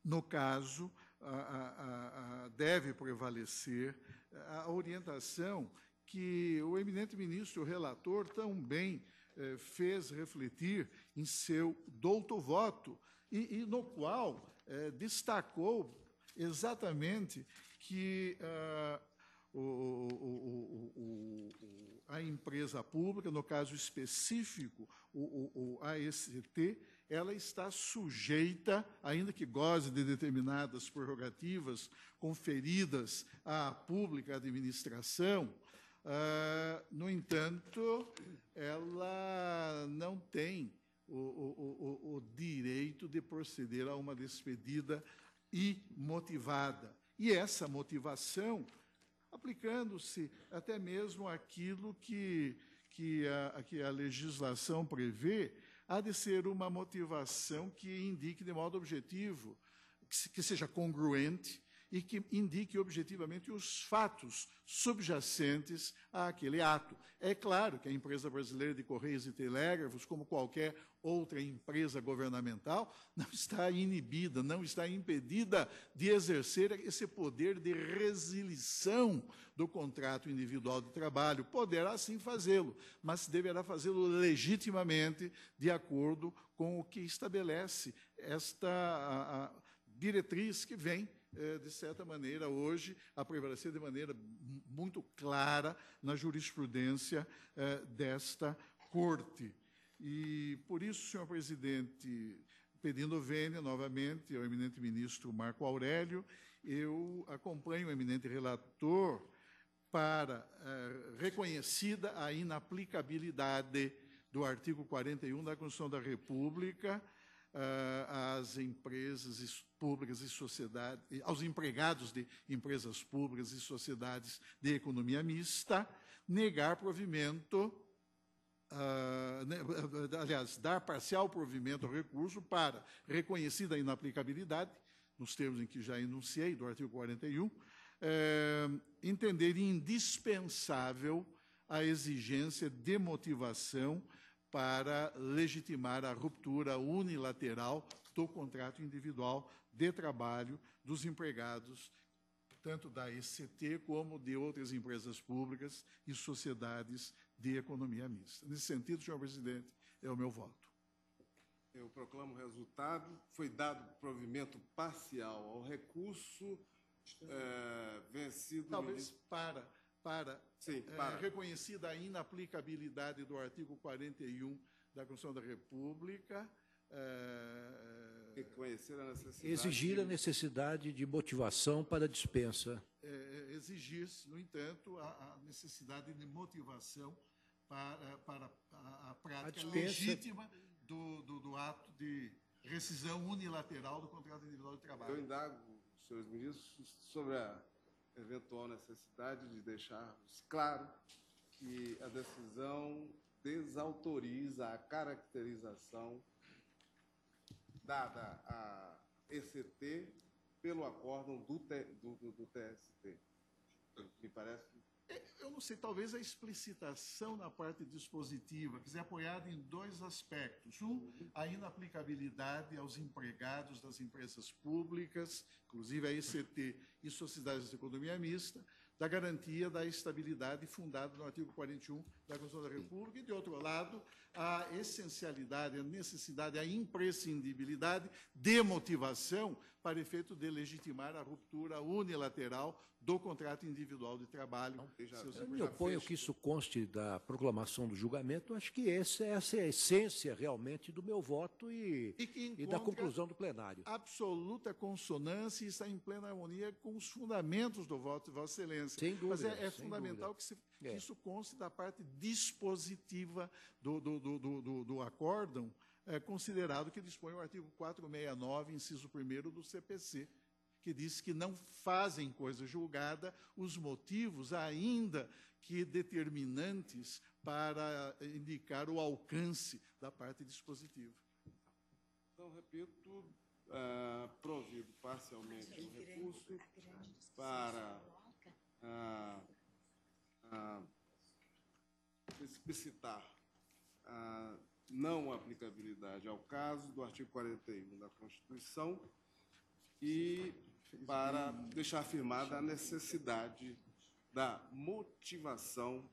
no caso, a, deve prevalecer a orientação que o eminente ministro, o relator, tão bem eh, fez refletir em seu douto voto, e, e no qual eh, destacou exatamente que ah, o, o, o, a empresa pública, no caso específico, o, AST, ela está sujeita, ainda que goze de determinadas prerrogativas conferidas à pública administração, uh, no entanto, ela não tem o, o, o, direito de proceder a uma despedida imotivada. E essa motivação, aplicando-se até mesmo aquilo que, que, a, que a legislação prevê, há de ser uma motivação que indique de modo objetivo, que, que seja congruente e que indique objetivamente os fatos subjacentes àquele ato. É claro que a empresa brasileira de Correios e Telégrafos, como qualquer outra empresa governamental, não está inibida, não está impedida de exercer esse poder de resilição do contrato individual de trabalho. Poderá sim fazê-lo, mas deverá fazê-lo legitimamente, de acordo com o que estabelece esta a, a diretriz que vem de certa maneira, hoje, a prevalecer de maneira muito clara na jurisprudência é, desta Corte. E, por isso, senhor presidente, pedindo vênia novamente ao eminente ministro Marco Aurélio, eu acompanho o eminente relator para é, reconhecida a inaplicabilidade do artigo 41 da Constituição da República às empresas públicas e sociedades, aos empregados de empresas públicas e sociedades de economia mista, negar provimento, uh, aliás, dar parcial provimento ao recurso para reconhecida a inaplicabilidade, nos termos em que já enunciei, do artigo 41, eh, entender indispensável a exigência de motivação para legitimar a ruptura unilateral do contrato individual de trabalho dos empregados, tanto da ECT como de outras empresas públicas e sociedades de economia mista. Nesse sentido, senhor presidente, é o meu voto. Eu proclamo o resultado. Foi dado provimento parcial ao recurso é, vencido. Talvez para para, Sim, para. É, reconhecida a inaplicabilidade do artigo 41 da Constituição da República. É, Reconhecer a necessidade. Exigir a necessidade de motivação para a dispensa. É, é exigir, no entanto, a, a, necessidade de motivação para, para a, a prática a legítima do, do, do, ato de rescisão unilateral do contrato individual de trabalho. Eu indago, senhores ministros, sobre a eventual necessidade de deixarmos claro que a decisão desautoriza a caracterização dada à ECT pelo acórdão do, do, do, do TST. Me parece eu não sei, talvez a explicitação na parte dispositiva, que é apoiada em dois aspectos. Um, a inaplicabilidade aos empregados das empresas públicas, inclusive a ECT e sociedades de economia mista, da garantia da estabilidade fundada no artigo 41 da Constituição da República, e, de outro lado, a essencialidade, a necessidade, a imprescindibilidade de motivação para efeito de legitimar a ruptura unilateral do contrato individual de trabalho. Não, eu me oponho que isso conste da proclamação do julgamento, acho que essa, essa é a essência realmente do meu voto e, e, e da conclusão do plenário. Absoluta consonância e está em plena harmonia com os fundamentos do voto de Vossa Excelência. Sem dúvida. Mas é, é fundamental que, se, que é. isso conste da parte dispositiva do, do, do, do, do acórdão, é, considerado que dispõe o artigo 469, inciso 1 do CPC, que diz que não fazem coisa julgada os motivos ainda que determinantes para indicar o alcance da parte dispositiva. Então, repito, uh, provido parcialmente o recurso para uh, uh, explicitar a não aplicabilidade ao caso do artigo 41 da Constituição e para deixar afirmada a necessidade da motivação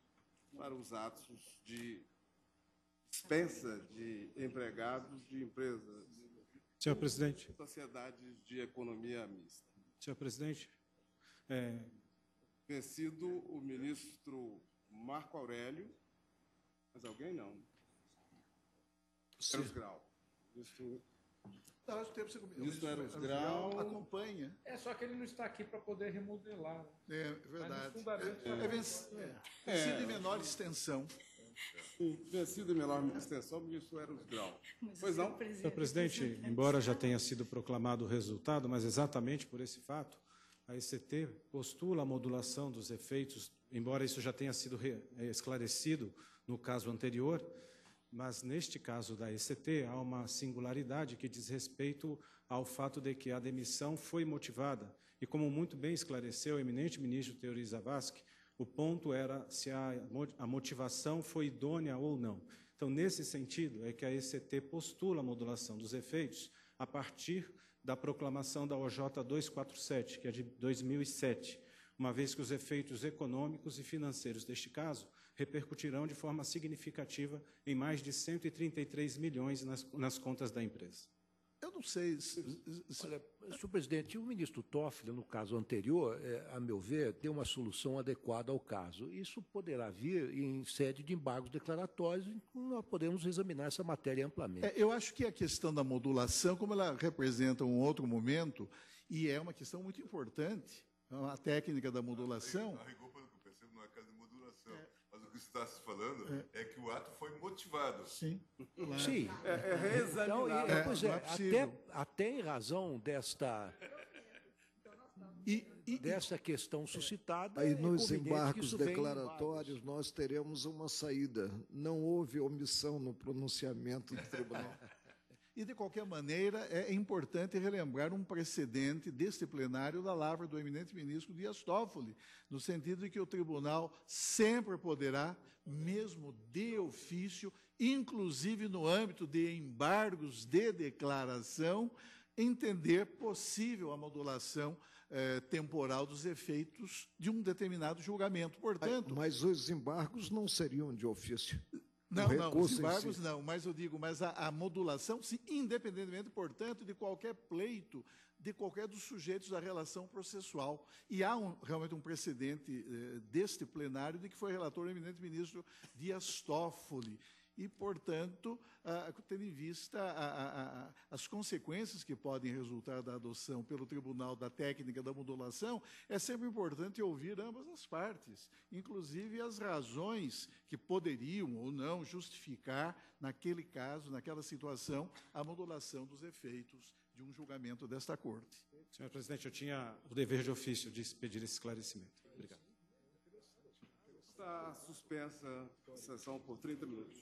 para os atos de dispensa de empregados de empresas. Senhor presidente. Sociedades de economia mista. Senhor presidente, é, Vencido o ministro Marco Aurélio. Mais alguém? Não. Eros Grau. Ministro Não, temos que Ministro Eros Grau. acompanha. É só que ele não está aqui para poder remodelar. É Mas, verdade. fundamento, É, é venc- é. Vencido em menor extensão. Vencido em menor extensão, o ministro Eros Grau. Pois não? Senhor presidente, embora já tenha sido proclamado o resultado, mas exatamente por esse fato, a ECT postula a modulação dos efeitos, embora isso já tenha sido eh, esclarecido no caso anterior, mas neste caso da ECT há uma singularidade que diz respeito ao fato de que a demissão foi motivada. E como muito bem esclareceu o eminente ministro Teori Zavascki, o ponto era se a, a motivação foi idônea ou não. Então, nesse sentido, é que a ECT postula a modulação dos efeitos a partir da proclamação da OJ 247, que é de 2007, uma vez que os efeitos econômicos e financeiros deste caso repercutirão de forma significativa em mais de 133 milhões nas, nas contas da empresa. Eu não sei. se- se- Olha, senhor presidente, o ministro Toffoli, no caso anterior, eh, a meu ver, deu uma solução adequada ao caso. Isso poderá vir em sede de embargos declaratórios, em que nós podemos examinar essa matéria amplamente. É, eu acho que a questão da modulação, como ela representa um outro momento, e é uma questão muito importante, a técnica da modulação. A rigor, pelo que eu percebo, não é caso de modulação. Mas o que você está se falando é. que o ato foi motivado. Sim. Sim. É, é. Então, e- É, pois é, é até, até em razão desta, E, e- dessa questão suscitada. Aí é nos conveniente que embargos isso venha em declaratórios nós teremos uma saída. Não houve omissão no pronunciamento do tribunal. E, de qualquer maneira, é importante relembrar um precedente deste plenário da lavra do eminente ministro Dias Toffoli, no sentido de que o tribunal sempre poderá, mesmo de ofício, inclusive no âmbito de embargos de declaração, entender possível a modulação eh, temporal dos efeitos de um determinado julgamento. Portanto, Mas os embargos não seriam de ofício. Não, não, os embargos si. não, mas eu digo, mas a, a modulação, sim, independentemente, portanto, de qualquer pleito, de qualquer dos sujeitos da relação processual. E há um- realmente um precedente eh, deste plenário de que foi relator o eminente ministro Dias Toffoli. E, portanto, tendo em vista as consequências que podem resultar da adoção pelo tribunal da técnica da modulação, é sempre importante ouvir ambas as partes, inclusive as razões que poderiam ou não justificar, naquele caso, naquela situação, a modulação dos efeitos de um julgamento desta Corte. Senhor presidente, eu tinha o dever de ofício de pedir esse esclarecimento. Está suspensa a sessão por 30 minutos.